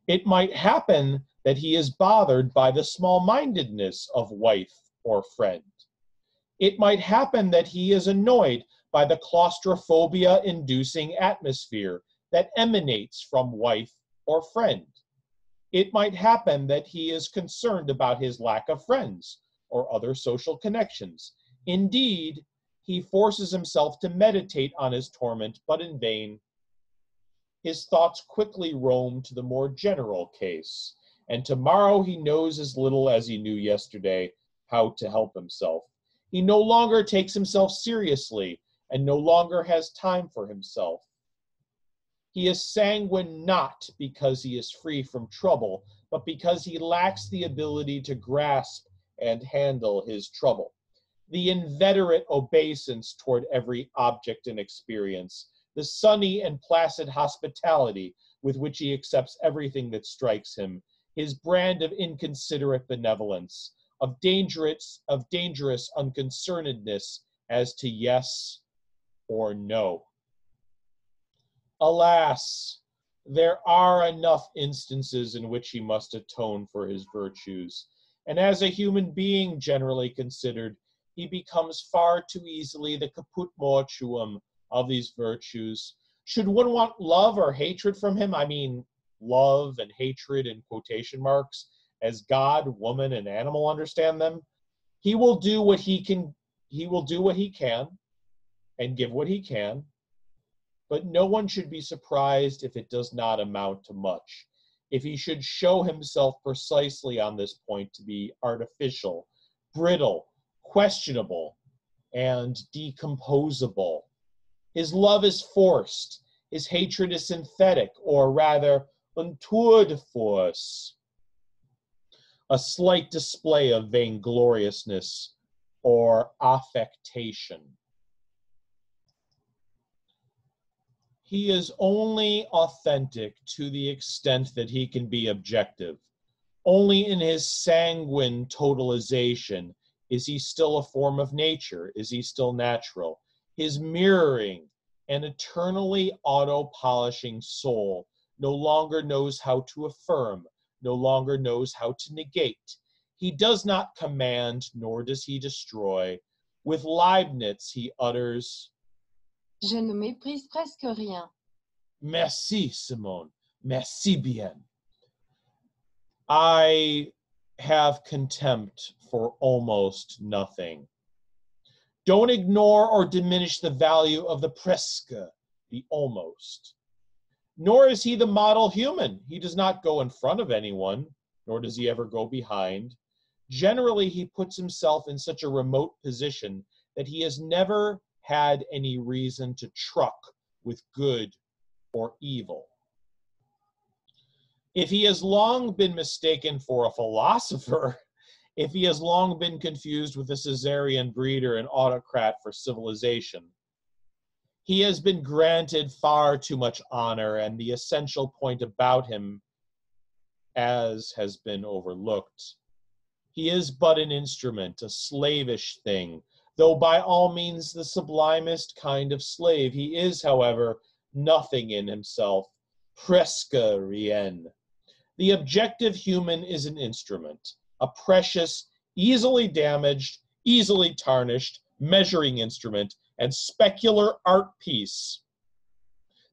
It might happen that he is bothered by the small mindedness of wife or friend. It might happen that he is annoyed by the claustrophobia inducing atmosphere that emanates from wife or friend it might happen that he is concerned about his lack of friends or other social connections. Indeed, he forces himself to meditate on his torment, but in vain. His thoughts quickly roam to the more general case, and tomorrow he knows as little as he knew yesterday how to help himself. He no longer takes himself seriously and no longer has time for himself. He is sanguine not because he is free from trouble, but because he lacks the ability to grasp and handle his trouble. The inveterate obeisance toward every object and experience, the sunny and placid hospitality with which he accepts everything that strikes him, his brand of inconsiderate benevolence, of dangerous, of dangerous unconcernedness as to yes or no. Alas, there are enough instances in which he must atone for his virtues. And as a human being generally considered, he becomes far too easily the caput mortuum of these virtues. Should one want love or hatred from him? I mean, love and hatred in quotation marks, as God, woman, and animal understand them. He will do what he can, he will do what he can and give what he can but no one should be surprised if it does not amount to much. If he should show himself precisely on this point to be artificial, brittle, questionable, and decomposable. His love is forced, his hatred is synthetic, or rather, un tour de force, a slight display of vaingloriousness or affectation. He is only authentic to the extent that he can be objective. Only in his sanguine totalization is he still a form of nature, is he still natural. His mirroring and eternally auto polishing soul no longer knows how to affirm, no longer knows how to negate. He does not command, nor does he destroy. With Leibniz, he utters, Je ne méprise presque rien. Merci, Simone. Merci bien. I have contempt for almost nothing. Don't ignore or diminish the value of the presque, the almost. Nor is he the model human. He does not go in front of anyone, nor does he ever go behind. Generally, he puts himself in such a remote position that he has never had any reason to truck with good or evil. If he has long been mistaken for a philosopher, if he has long been confused with a Caesarian breeder and autocrat for civilization, he has been granted far too much honor, and the essential point about him, as has been overlooked. He is but an instrument, a slavish thing, though by all means the sublimest kind of slave. He is, however, nothing in himself, presque rien. The objective human is an instrument, a precious, easily damaged, easily tarnished measuring instrument and specular art piece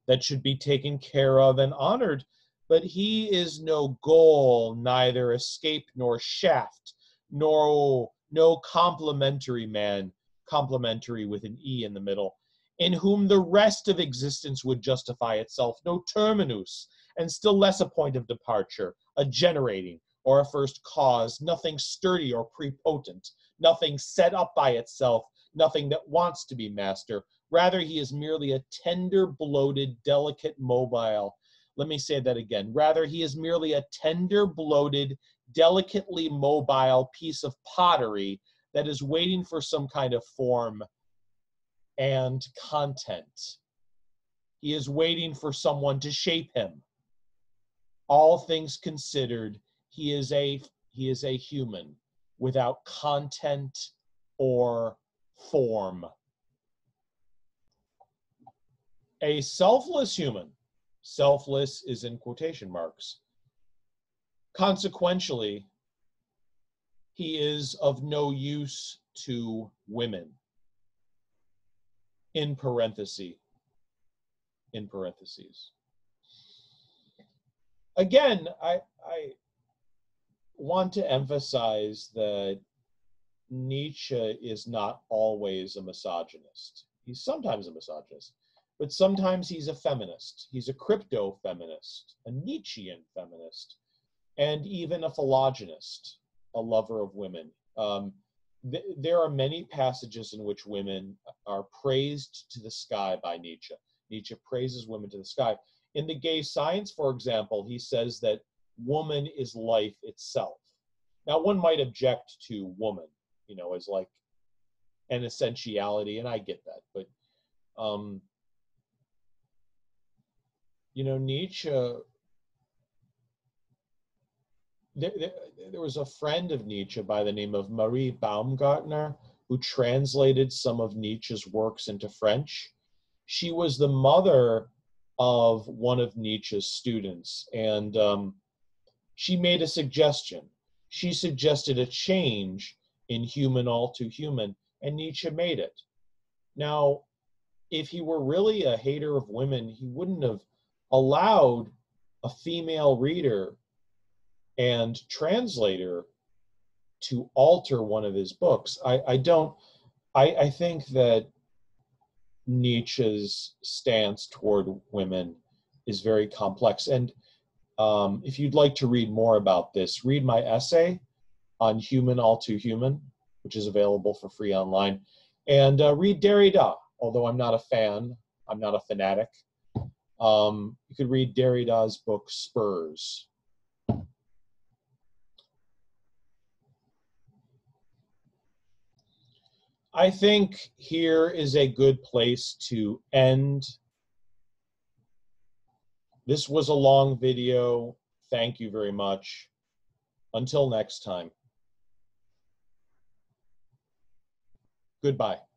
that should be taken care of and honored, but he is no goal, neither escape nor shaft, nor no complementary man, complementary with an E in the middle, in whom the rest of existence would justify itself, no terminus, and still less a point of departure, a generating or a first cause, nothing sturdy or prepotent, nothing set up by itself, nothing that wants to be master. Rather, he is merely a tender, bloated, delicate, mobile. Let me say that again. Rather, he is merely a tender, bloated, delicately mobile piece of pottery that is waiting for some kind of form and content. He is waiting for someone to shape him. All things considered, he is a he is a human without content or form. A selfless human, selfless is in quotation marks. Consequentially, he is of no use to women. In parenthesis in parentheses again i i want to emphasize that nietzsche is not always a misogynist. He's sometimes a misogynist but sometimes he's a feminist. He's a crypto feminist a nietzschean feminist and even a philogynist a lover of women um, th- there are many passages in which women are praised to the sky by Nietzsche. Nietzsche praises women to the sky. In The Gay Science, for example, he says that woman is life itself. Now, one might object to woman, you know, as like an essentiality, and I get that, but um, you know, Nietzsche there, there, was a friend of Nietzsche by the name of Marie Baumgartner who translated some of Nietzsche's works into French. She was the mother of one of Nietzsche's students, and um, she made a suggestion. She suggested a change in human all too human, and Nietzsche made it. Now, if he were really a hater of women, he wouldn't have allowed a female reader and translator to alter one of his books. I, I don't, I, I think that Nietzsche's stance toward women is very complex. And um, if you'd like to read more about this, read my essay on Human All Too Human, which is available for free online. And uh, read Derrida, although I'm not a fan, I'm not a fanatic. Um, you could read Derrida's book Spurs. I think here is a good place to end. This was a long video. Thank you very much. Until next time. Goodbye.